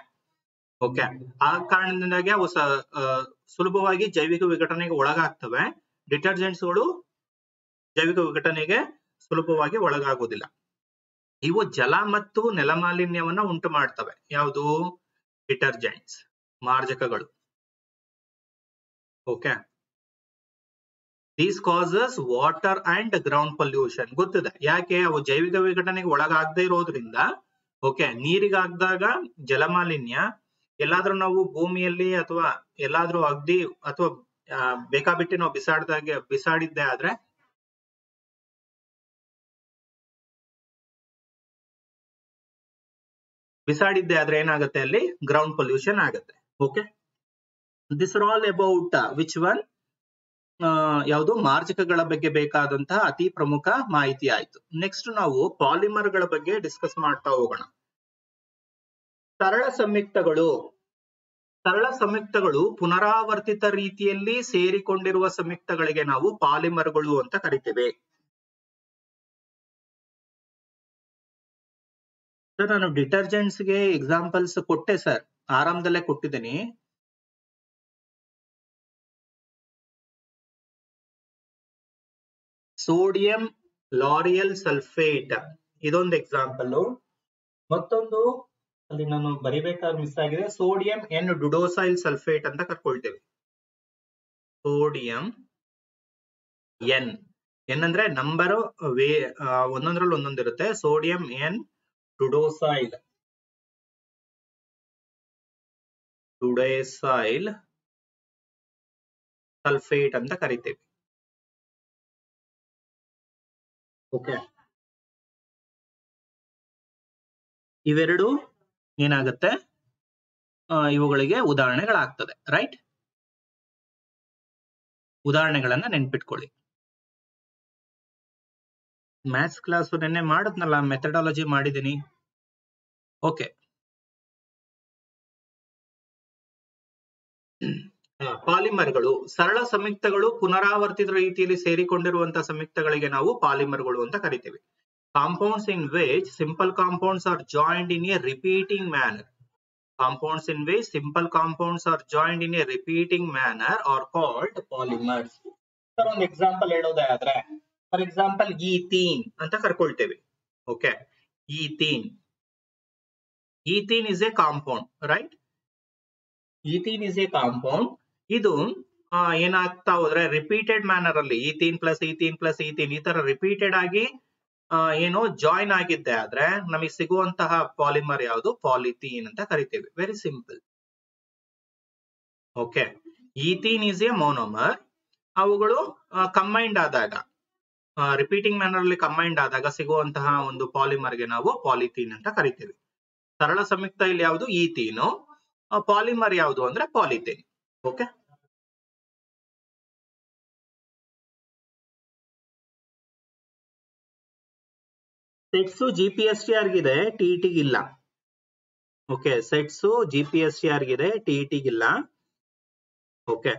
ಓಕೆ. ಆ ಕಾರಣದಿಂದಾಗಿ ಅವು ಸುಲಭವಾಗಿ ಜೈವಿಕ ವಿಘಟನೆಗೆ ಒಳಗಾಗ್ತವೆ. ಡಿಟರ್ಜೆಂಟ್ಸ್ಗಳು ಜೈವಿಕ ವಿಘಟನೆಗೆ ಸುಲಭವಾಗಿ ಒಳಗಾಗುವುದಿಲ್ಲ. ಇವು ಜಲ ಮತ್ತು ನೆಲಮಾಲಿನ್ಯವನ್ನ ಉಂಟು ಮಾಡ್ತವೆ ಯಾವುದು? Detergents, ಮಾರ್ಜಕಗಳು. Okay these causes water and ground pollution ಗೊತ್ತಿದೆ. ಯಾಕೆ? ಅವು ಜೈವಿಕ ವಿಘಟನೆಗೆ ಒಳಗಾಗದೇ ಇರೋದ್ರಿಂದ ಓಕೆ ನೀರಿಗಾಗ್ದಾಗ ಜಲಮಾಲಿನ್ಯ, ಎಲ್ಲಾದ್ರೂ ನಾವು ಭೂಮಿಯಲ್ಲಿ ಅಥವಾ ಎಲ್ಲಾದ್ರೂ ಅಗ್ದಿ ಅಥವಾ ಬೇಕಾಬಿಟ್ಟಿ ನಾವು ಬಿಸಾಡ್ದಾಗೆ, ಬಿಸಾಡಿದ್ದೆ ಆದ್ರೆ ಬಿಸಾಡಿದ್ದೆ ಆದ್ರೆ ಏನಾಗುತ್ತೆ ಅಲ್ಲಿ? ಗ್ರೌಂಡ್ ಪೊಲ್ಯೂಷನ್ ಆಗುತ್ತೆ. Okay this are all about which one ಯಾವುದು? ಮಾರ್ಜಕಗಳ ಬಗ್ಗೆ ಬೇಕಾದಂತಹ ಅತಿ ಪ್ರಮುಖ ಮಾಹಿತಿ ಆಯ್ತು. ನೆಕ್ಸ್ಟ್ ನಾವು ಪಾಲಿಮರ್ಗಳ ಬಗ್ಗೆ ಡಿಸ್ಕಸ್ ಮಾಡ್ತಾ ಹೋಗೋಣ. ಸರಳ ಸಂಯುಕ್ತಗಳು. ಸರಳ ಸಂಯುಕ್ತಗಳು ಪುನರಾವರ್ತಿತ ರೀತಿಯಲ್ಲಿ ಸೇರಿಕೊಂಡಿರುವ ಸಂಯುಕ್ತಗಳಿಗೆ ನಾವು ಪಾಲಿಮರ್ಗಳು ಅಂತ ಕರಿತೇವೆ. ಸರ್ ನಾನು ಡಿಟರ್ಜೆಂಟ್ಸ್ಗೆ ಎಕ್ಸಾಂಪಲ್ಸ್ ಕೊಟ್ಟೆ ಸರ್ ಆರಾಮದಲ್ಲೇ ಕೊಟ್ಟಿದ್ದೀನಿ. Sodium lauryl sulphate. ಇದೊಂದು ಎಕ್ಸಾಂಪಲ್ ಮತ್ತೊಂದು ಅಲ್ಲಿ ನಾನು ಬರಿಬೇಕಾದ್ರೆ ಮಿಸ್ ಆಗಿದೆ. ಸೋಡಿಯಂ ಎನ್ ಡುಡೋಸೈಲ್ ಸಲ್ಫೇಟ್ ಅಂತ ಕರ್ಕೊಳ್ತೇವೆ. ಸೋಡಿಯಂ ಎನ್ ಎನ್ ಅಂದ್ರೆ ನಂಬರ್ ವೇ ಒಂದೊಂದ್ರಲ್ಲಿ ಒಂದೊಂದಿರುತ್ತೆ. Sodium N dodecyl. Dodecyl sulphate ಅಂತ ಕರಿತೇವೆ. ಓಕೆ. ಇವೆರಡು ಏನಾಗುತ್ತೆ? ಇವುಗಳಿಗೆ ಉದಾಹರಣೆಗಳಾಗ್ತದೆ ರೈಟ್ ಉದಾಹರಣೆಗಳನ್ನ ನೆನ್ಪಿಟ್ಕೊಳ್ಳಿ. ಮ್ಯಾಥ್ಸ್ ಕ್ಲಾಸ್ ನಿನ್ನೆ ಮಾಡಿದ್ನಲ್ಲ ಮೆಥಡಾಲಜಿ ಮಾಡಿದ್ದೀನಿ ಓಕೆ. ಪಾಲಿಮರ್ಗಳು. ಸರಳ ಸಂಯುಕ್ತಗಳು ಪುನರಾವರ್ತಿತ ರೀತಿಯಲ್ಲಿ ಸೇರಿಕೊಂಡಿರುವಂತಹ ಸಂಯುಕ್ತಗಳಿಗೆ ನಾವು ಪಾಲಿಮರ್ಗಳು ಅಂತ ಕರಿತೀವಿ. Compounds in which simple compounds are joint in a repeating manner compounds in which simple compounds are joint in a repeating manner are called polymers ಒಂದು ಎಕ್ಸಾಂಪಲ್ ಹೇಳೋದಾದ್ರೆ ಫಾರ್ ಎಕ್ಸಾಂಪಲ್ ಈಥೀನ್ ಅಂತ ಕರ್ಕೊಳ್ತೇವೆ. Okay ethene ethene is a compound right ethene is a compound ಇದು ಏನಾಗ್ತಾ ಹೋದ್ರೆ repeated manner ಅಲ್ಲಿ ethene plus ethene plus ethene ಈ ತರ repeated ಆಗಿ ಏನು ಜಾಯಿನ್ ಆಗಿದ್ದೆ ಆದ್ರೆ ನಮಗೆ ಸಿಗುವಂತಹ ಪಾಲಿಮರ್ ಯಾವುದು? ಪಾಲಿಥೀನ್ ಅಂತ ಕರಿತೀವಿ. Very simple okay ethene is a monomer ಅವುಗಳು ಕಂಬೈಂಡ್ ಆದಾಗ ರಿಪೀಟಿಂಗ್ ಮ್ಯಾನರ್ ಅಲ್ಲಿ ಕಂಬೈಂಡ್ ಆದಾಗ ಸಿಗುವಂತಹ ಒಂದು ಪಾಲಿಮರ್ಗೆ ನಾವು ಪಾಲಿಥೀನ್ ಅಂತ ಕರಿತೀವಿ. ಸರಳ ಸಂಯುಕ್ತ ಇಲ್ಲಿ ಯಾವುದು? ಈಥೀನು ಪಾಲಿಮರ್ ಯಾವುದು ಅಂದ್ರೆ polythene okay sets G P S T ಆರ್ಗಿದೆ T ಇಲ್ಲ okay sets G P S T ಆರ್ಗಿದೆ T ಇಲ್ಲ ಓಕೆ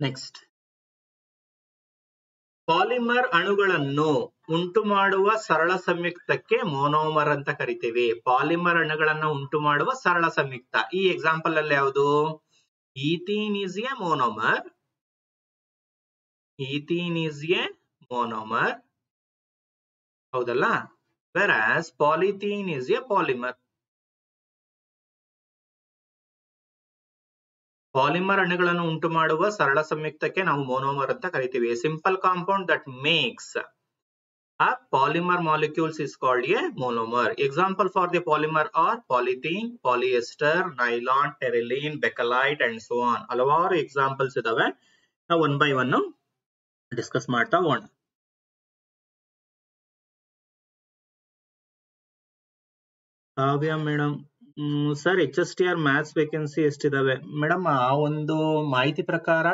ನೆಕ್ಸ್ಟ್ ಪಾಲಿಮರ್ ಅಣುಗಳನ್ನು ಉಂಟು ಮಾಡುವ ಸರಳ ಸಂಯುಕ್ತಕ್ಕೆ ಮೋನೋಮರ್ ಅಂತ ಕರಿತೀವಿ. ಪಾಲಿಮರ್ ಅಣುಗಳನ್ನು ಉಂಟು ಮಾಡುವ ಸರಳ ಸಂಯುಕ್ತ. ಈ ಎಕ್ಸಾಂಪಲ್ ಅಲ್ಲಿ ಯಾವುದು? Ethene is a monomer ethene is a monomer ಹೌದಲ್ಲ whereas polythene is a polymer polymer ಅಣುಗಳನ್ನು ಉಂಟು ಮಾಡುವ ಸರಳ ಸಂಯುಕ್ತಕ್ಕೆ ನಾವು ಮೋನೋಮರ್ ಅಂತ ಕರಿತೀವಿ simple compound that makes a polymer molecules is called a monomer. Example for the polymer are polythene, polyester, nylon, terylene, bakelite and so on. ಹಲವಾರು examples ಇದಾವೆ ನಾವು ಒನ್ ಬೈ ಒನ್ ಡಿಸ್ಕಸ್ ಮಾಡ್ತಾ ಹೋಗೋಣ. Kavya madam sir H S T R maths vacancy ಎಷ್ಟಿದಾವೆ? Madam ಆ ಒಂದು ಮಾಹಿತಿ ಪ್ರಕಾರ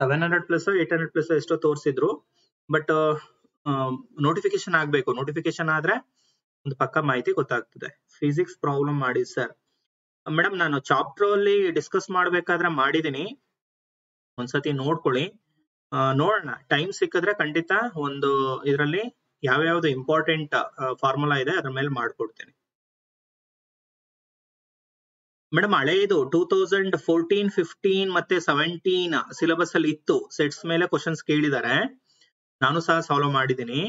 seven hundred plus eight hundred plus ಎಷ್ಟೋ ತೋರಿಸಿದ್ರು ಬಟ್ ನೋಟಿಫಿಕೇಶನ್ ಆಗ್ಬೇಕು. ನೋಟಿಫಿಕೇಶನ್ ಆದ್ರೆ ಒಂದು ಪಕ್ಕ ಮಾಹಿತಿ ಗೊತ್ತಾಗ್ತದೆ. ಫಿಸಿಕ್ಸ್ ಪ್ರಾಬ್ಲಮ್ ಮಾಡಿ, ಸರ್. ಮೇಡಮ್ ನಾನು ಚಾಪ್ಟರ್ ಅಲ್ಲಿ ಡಿಸ್ಕಸ್ ಮಾಡ್ಬೇಕಾದ್ರೆ ಮಾಡಿದೀನಿ. ಒಂದ್ಸತಿ ನೋಡ್ಕೊಳ್ಳಿ. ನೋಡೋಣ. ಟೈಮ್ ಸಿಕ್ಕಿದ್ರೆ ಖಂಡಿತ ಒಂದು ಇದರಲ್ಲಿ ಯಾವ್ಯಾವ್ದು ಇಂಪಾರ್ಟೆಂಟ್ ಫಾರ್ಮುಲಾ ಇದೆ, ಅದ್ರ ಮೇಲೆ ಮಾಡ್ಕೊಡ್ತೇನೆ. ಮೇಡಮ್ ಹಳೆಯದು ಟೂ ತೌಸಂಡ್ ಫೋರ್ಟೀನ್ ಫಿಫ್ಟೀನ್ ಮತ್ತೆ ಸೆವೆಂಟೀನ್ ಸಿಲೆಬಸ್ ಅಲ್ಲಿ ಇತ್ತು. ಸೆಟ್ಸ್ ಮೇಲೆ ಕ್ವಶನ್ಸ್ ಕೇಳಿದ್ದಾರೆ. ನಾನು ಸಹ ಸಾಲ್ವ್ ಮಾಡಿದ್ದೀನಿ.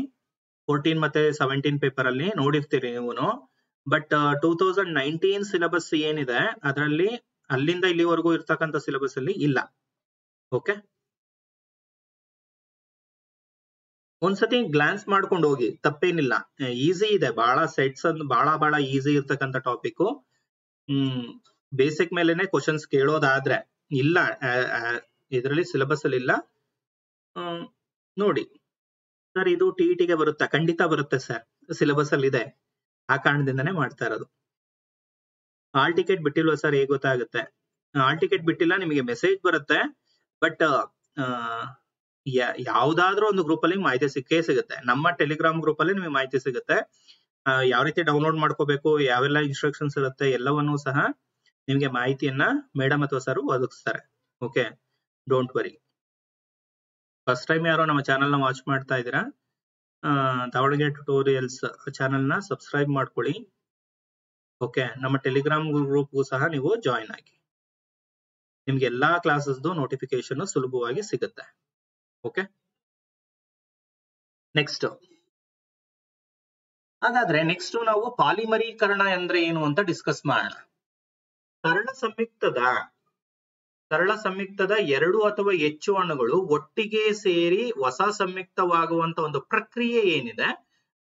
ಫೋರ್ಟೀನ್ ಮತ್ತೆ ಸೆವೆಂಟೀನ್ ಪೇಪರ್ ಅಲ್ಲಿ ನೋಡಿರ್ತೀರಿ ನೀವು but two thousand nineteen syllabus ಏನಿದೆ, ಅದರಲ್ಲಿ ಅಲ್ಲಿಂದ ಇಲ್ಲಿವರೆಗೂ ಇರ್ತಕ್ಕಂಥ ಸಿಲೆಬಸ್ ಅಲ್ಲಿ ಇಲ್ಲ. ಓಕೆ ಒಂದ್ಸತಿ ಗ್ಲಾನ್ಸ್ ಮಾಡ್ಕೊಂಡು ಹೋಗಿ, ತಪ್ಪೇನಿಲ್ಲ. ಈಸಿ ಇದೆ. ಬಹಳ ಸೆಟ್ಸ್ ಬಹಳ ಬಹಳ ಈಸಿ ಇರ್ತಕ್ಕಂಥ ಟಾಪಿಕ್ ಹ್ಮ್ ಬೇಸಿಕ್ ಮೇಲೆನೆ ಕ್ವಶನ್ಸ್ ಕೇಳೋದಾದ್ರೆ, ಇಲ್ಲ ಇದರಲ್ಲಿ ಸಿಲೆಬಸ್ ಅಲ್ಲಿ ಇಲ್ಲ. ನೋಡಿ. ಸರ್, ಇದು ಟಿ ಟಿಗೆ ಬರುತ್ತೆ? ಖಂಡಿತ ಬರುತ್ತೆ ಸರ್. ಸಿಲೆಬಸ್ ಅಲ್ಲಿ ಇದೆ. ಆ ಕಾರಣದಿಂದನೇ ಮಾಡ್ತಾ ಇರೋದು. ಆಲ್ ಟಿಕೆಟ್ ಬಿಟ್ಟಿಲ್ವಾ ಸರ್? ಹೇಗೆ ಗೊತ್ತಾಗುತ್ತೆ? ಆಲ್ ಟಿಕೆಟ್ ಬಿಟ್ಟಿಲ್ಲ, ನಿಮಗೆ ಮೆಸೇಜ್ ಬರುತ್ತೆ. ಬಟ್ ಯಾವ್ದಾದ್ರೂ ಒಂದು ಗ್ರೂಪ್ ಅಲ್ಲಿ ಮಾಹಿತಿ ಸಿಕ್ಕೇ ಸಿಗುತ್ತೆ. ನಮ್ಮ ಟೆಲಿಗ್ರಾಮ್ ಗ್ರೂಪ್ ಅಲ್ಲಿ ನಿಮಗೆ ಮಾಹಿತಿ ಸಿಗುತ್ತೆ. ಯಾವ ರೀತಿ ಡೌನ್ಲೋಡ್ ಮಾಡ್ಕೋಬೇಕು, ಯಾವೆಲ್ಲ ಇನ್ಸ್ಟ್ರಕ್ಷನ್ಸ್ ಇರುತ್ತೆ, ಎಲ್ಲವನ್ನೂ ಸಹ ನಿಮಗೆ ಮಾಹಿತಿಯನ್ನ ಮೇಡಮ್ ಅಥವಾ ಸರ್ ಒದಗಿಸ್ತಾರೆ. Okay don't worry first time ಯಾರೋ ನಮ್ಮ ಚಾನೆಲ್ನ ವಾಚ್ ಮಾಡ್ತಾ ಇದ್ದೀರಾ ದಾವಣಗೆರೆ ಟ್ಯುಟೋರಿಯಲ್ಸ್ ಚಾನೆಲ್ನ ಸಬ್ಸ್ಕ್ರೈಬ್ ಮಾಡ್ಕೊಳ್ಳಿ. ಓಕೆ ನಮ್ಮ ಟೆಲಿಗ್ರಾಮ್ ಗ್ರೂಪ್ಗೂ ಸಹ ನೀವು ಜಾಯಿನ್ ಆಗಿ. ನಿಮ್ಗೆ ಎಲ್ಲಾ ಕ್ಲಾಸಸ್ದು ನೋಟಿಫಿಕೇಶನ್ ಸುಲಭವಾಗಿ ಸಿಗುತ್ತೆ. ಓಕೆ ನೆಕ್ಸ್ಟ್ ಹಾಗಾದ್ರೆ ನೆಕ್ಸ್ಟ್ ನಾವು ಪಾಲಿಮರೀಕರಣ ಅಂದ್ರೆ ಏನು ಅಂತ ಡಿಸ್ಕಸ್ ಮಾಡೋಣ. ಸರಳ ಸಂಯುಕ್ತದ ಸರಳ ಸಂಯುಕ್ತದ ಎರಡು ಅಥವಾ ಹೆಚ್ಚು ಅಣುಗಳು ಒಟ್ಟಿಗೆ ಸೇರಿ ಹೊಸ ಸಂಯುಕ್ತವಾಗುವಂತ ಒಂದು ಪ್ರಕ್ರಿಯೆ ಏನಿದೆ,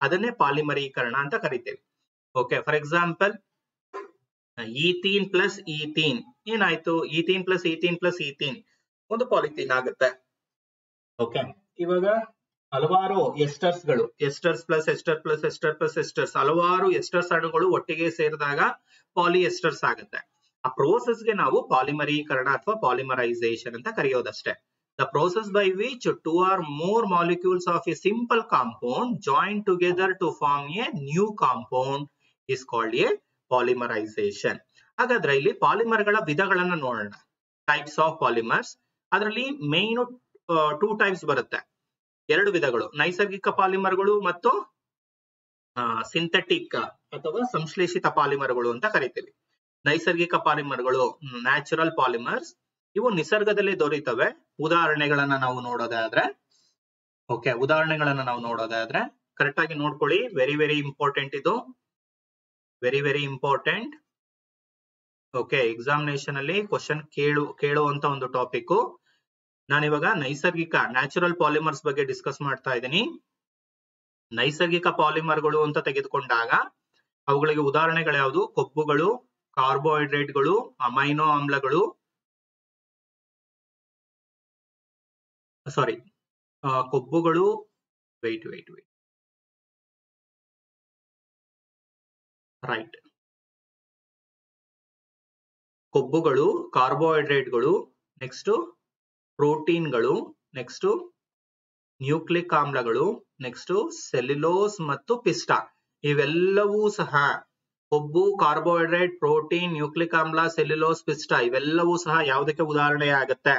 ಅದನ್ನೇ ಪಾಲಿಮರೀಕರಣ ಅಂತ ಕರಿತೇವೆ. Okay for example ethene plus ethene ಏನಾಯ್ತು? Ethene plus ethene plus ethene ಒಂದು ಪಾಲಿಥೀನ್ ಆಗುತ್ತೆ. ಓಕೆ ಇವಾಗ ಹಲವಾರು ಎಸ್ಟರ್ಸ್ಗಳು, esters plus ester plus ester plus esters ಹಲವಾರು ಎಸ್ಟರ್ಸ್ ಅಣುಗಳು ಒಟ್ಟಿಗೆ ಸೇರಿದಾಗ ಪಾಲಿ ಎಸ್ಟರ್ಸ್ ಆಗುತ್ತೆ. ಆ ಪ್ರೋಸೆಸ್ಗೆ ನಾವು ಪಾಲಿಮರೀಕರಣ ಅಥವಾ ಪಾಲಿಮರೈಸೇಷನ್ ಅಂತ ಕರೆಯೋದಷ್ಟೇ. The process by which two or more molecules of a simple compound join together to form a new compound is called a polymerisation ಹಾಗಾದ್ರೆ ಇಲ್ಲಿ ಪಾಲಿಮರ್ಗಳ ವಿಧಗಳನ್ನ ನೋಡೋಣ. ಟೈಪ್ಸ್ ಆಫ್ ಪಾಲಿಮರ್ಸ್ ಅದರಲ್ಲಿ ಮೇನ್ ಟೂ ಟೈಪ್ಸ್ ಬರುತ್ತೆ. ಎರಡು ವಿಧಗಳು, ನೈಸರ್ಗಿಕ ಪಾಲಿಮರ್ಗಳು ಮತ್ತು ಸಿಂಥೆಟಿಕ್ ಅಥವಾ ಸಂಶ್ಲೇಷಿತ ಪಾಲಿಮರ್ಗಳು ಅಂತ ಕರಿತೀವಿ. ನೈಸರ್ಗಿಕ ಪಾಲಿಮರ್ಗಳು ನ್ಯಾಚುರಲ್ ಪಾಲಿಮರ್ಸ್ ಇವು ನಿಸರ್ಗದಲ್ಲಿ ದೊರೀತವೆ. ಉದಾಹರಣೆಗಳನ್ನ ನಾವು ನೋಡೋದಾದ್ರೆ ಓಕೆ ಉದಾಹರಣೆಗಳನ್ನ ನಾವು ನೋಡೋದಾದ್ರೆ ಕರೆಕ್ಟ್ ಆಗಿ ನೋಡ್ಕೊಳ್ಳಿ. ವೆರಿ ವೆರಿ ಇಂಪಾರ್ಟೆಂಟ್ ಇದು. Very very important okay examination ಅಲ್ಲಿ ಕ್ವಶನ್ ಕೇಳು, ಕೇಳುವಂತ ಒಂದು ಟಾಪಿಕ್ ನಾನಿವಾಗ ನೈಸರ್ಗಿಕ ನ್ಯಾಚುರಲ್ ಪಾಲಿಮರ್ಸ್ ಬಗ್ಗೆ ಡಿಸ್ಕಸ್ ಮಾಡ್ತಾ ಇದ್ದೀನಿ. ನೈಸರ್ಗಿಕ ಪಾಲಿಮರ್ಗಳು ಅಂತ ತೆಗೆದುಕೊಂಡಾಗ ಅವುಗಳಿಗೆ ಉದಾಹರಣೆಗಳು ಯಾವುದು? ಕೊಬ್ಬುಗಳು ಕಾರ್ಬೋಹೈಡ್ರೇಟ್ಗಳು ಅಮೈನೋ ಆಮ್ಲಗಳು ಸಾರಿ ಕೊಬ್ಬುಗಳು ವೈಟ್ ವೈಟ್ ವೈಟ್ ರೈಟ್ ಕೊಬ್ಬುಗಳು ಕಾರ್ಬೋಹೈಡ್ರೇಟ್ಗಳು ನೆಕ್ಸ್ಟ್ ಪ್ರೋಟೀನ್ಗಳು, ನೆಕ್ಸ್ಟ್ ನ್ಯೂಕ್ಲಿಕ್ ಆಮ್ಲಗಳು, ನೆಕ್ಸ್ಟ್ ಸೆಲ್ಯುಲೋಸ್ ಮತ್ತು ಪಿಸ್ಟಾ. ಇವೆಲ್ಲವೂ ಸಹ ಕೊಬ್ಬು, ಕಾರ್ಬೋಹೈಡ್ರೇಟ್, ಪ್ರೋಟೀನ್, ನ್ಯೂಕ್ಲಿಕ್ ಆಮ್ಲ, ಸೆಲ್ಯುಲೋಸ್, ಪಿಸ್ಟಾ ಇವೆಲ್ಲವೂ ಸಹ ಯಾವುದಕ್ಕೆ ಉದಾಹರಣೆ ಆಗುತ್ತೆ?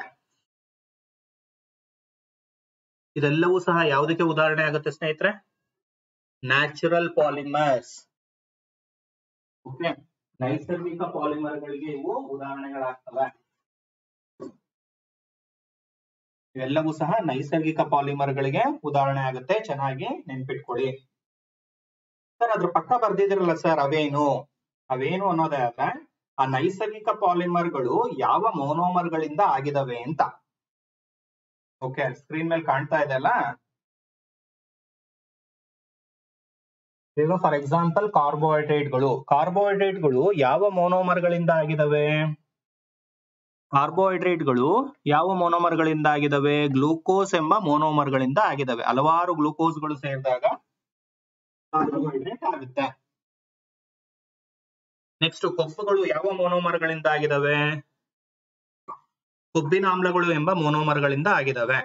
ಇದೆಲ್ಲವೂ ಸಹ ಯಾವುದಕ್ಕೆ ಉದಾಹರಣೆ ಆಗುತ್ತೆ ಸ್ನೇಹಿತರೆ? Natural polymers. ಓಕೆ ನೈಸರ್ಗಿಕ ಪಾಲಿಮರ್ಗಳಿಗೆ ಇವು ಉದಾಹರಣೆಗಳಾಗ್ತವೆ. ಇವೆಲ್ಲವೂ ಸಹ ನೈಸರ್ಗಿಕ ಪಾಲಿಮರ್ಗಳಿಗೆ ಉದಾಹರಣೆ ಆಗುತ್ತೆ. ಚೆನ್ನಾಗಿ ನೆನ್ಪಿಟ್ಕೊಳ್ಳಿ. ಸರ್, ಅದ್ರ ಪಕ್ಕ ಬರ್ದಿದ್ರಲ್ಲ ಸರ್, ಅವೇನು? ಅವೇನು ಅನ್ನೋದೇ ಆದ್ರೆ ಆ ನೈಸರ್ಗಿಕ ಪಾಲಿಮರ್ಗಳು ಯಾವ ಮೋನೋಮರ್ಗಳಿಂದ ಆಗಿದವೆ ಅಂತ. ಓಕೆ ಸ್ಕ್ರೀನ್ ಮೇಲೆ ಕಾಣ್ತಾ ಇದೆ ಅಲ್ಲ? For example, ಕಾರ್ಬೋಹೈಡ್ರೇಟ್ಗಳು. ಕಾರ್ಬೋಹೈಡ್ರೇಟ್ಗಳು ಯಾವ ಮೋನೋಮರ್ಗಳಿಂದ ಆಗಿದವೆ? ಕಾರ್ಬೋಹೈಡ್ರೇಟ್ಗಳು ಯಾವ ಮೋನೋಮರ್ಗಳಿಂದ ಆಗಿದವೆ ಗ್ಲೂಕೋಸ್ ಎಂಬ ಮೋನೋಮರ್ಗಳಿಂದ ಆಗಿದವೆ ಹಲವಾರು ಗ್ಲೂಕೋಸ್ಗಳು ಸೇರಿದಾಗ ಕಾರ್ಬೋಹೈಡ್ರೇಟ್ ಆಗುತ್ತೆ. ನೆಕ್ಸ್ಟ್ ಕೊಬ್ಬುಗಳು ಯಾವ ಮೋನೋಮರ್ಗಳಿಂದ ಆಗಿದವೆ ಕೊಬ್ಬಿನ ಆಮ್ಲಗಳು ಎಂಬ ಮೋನೋಮರ್ಗಳಿಂದ ಆಗಿದವೆ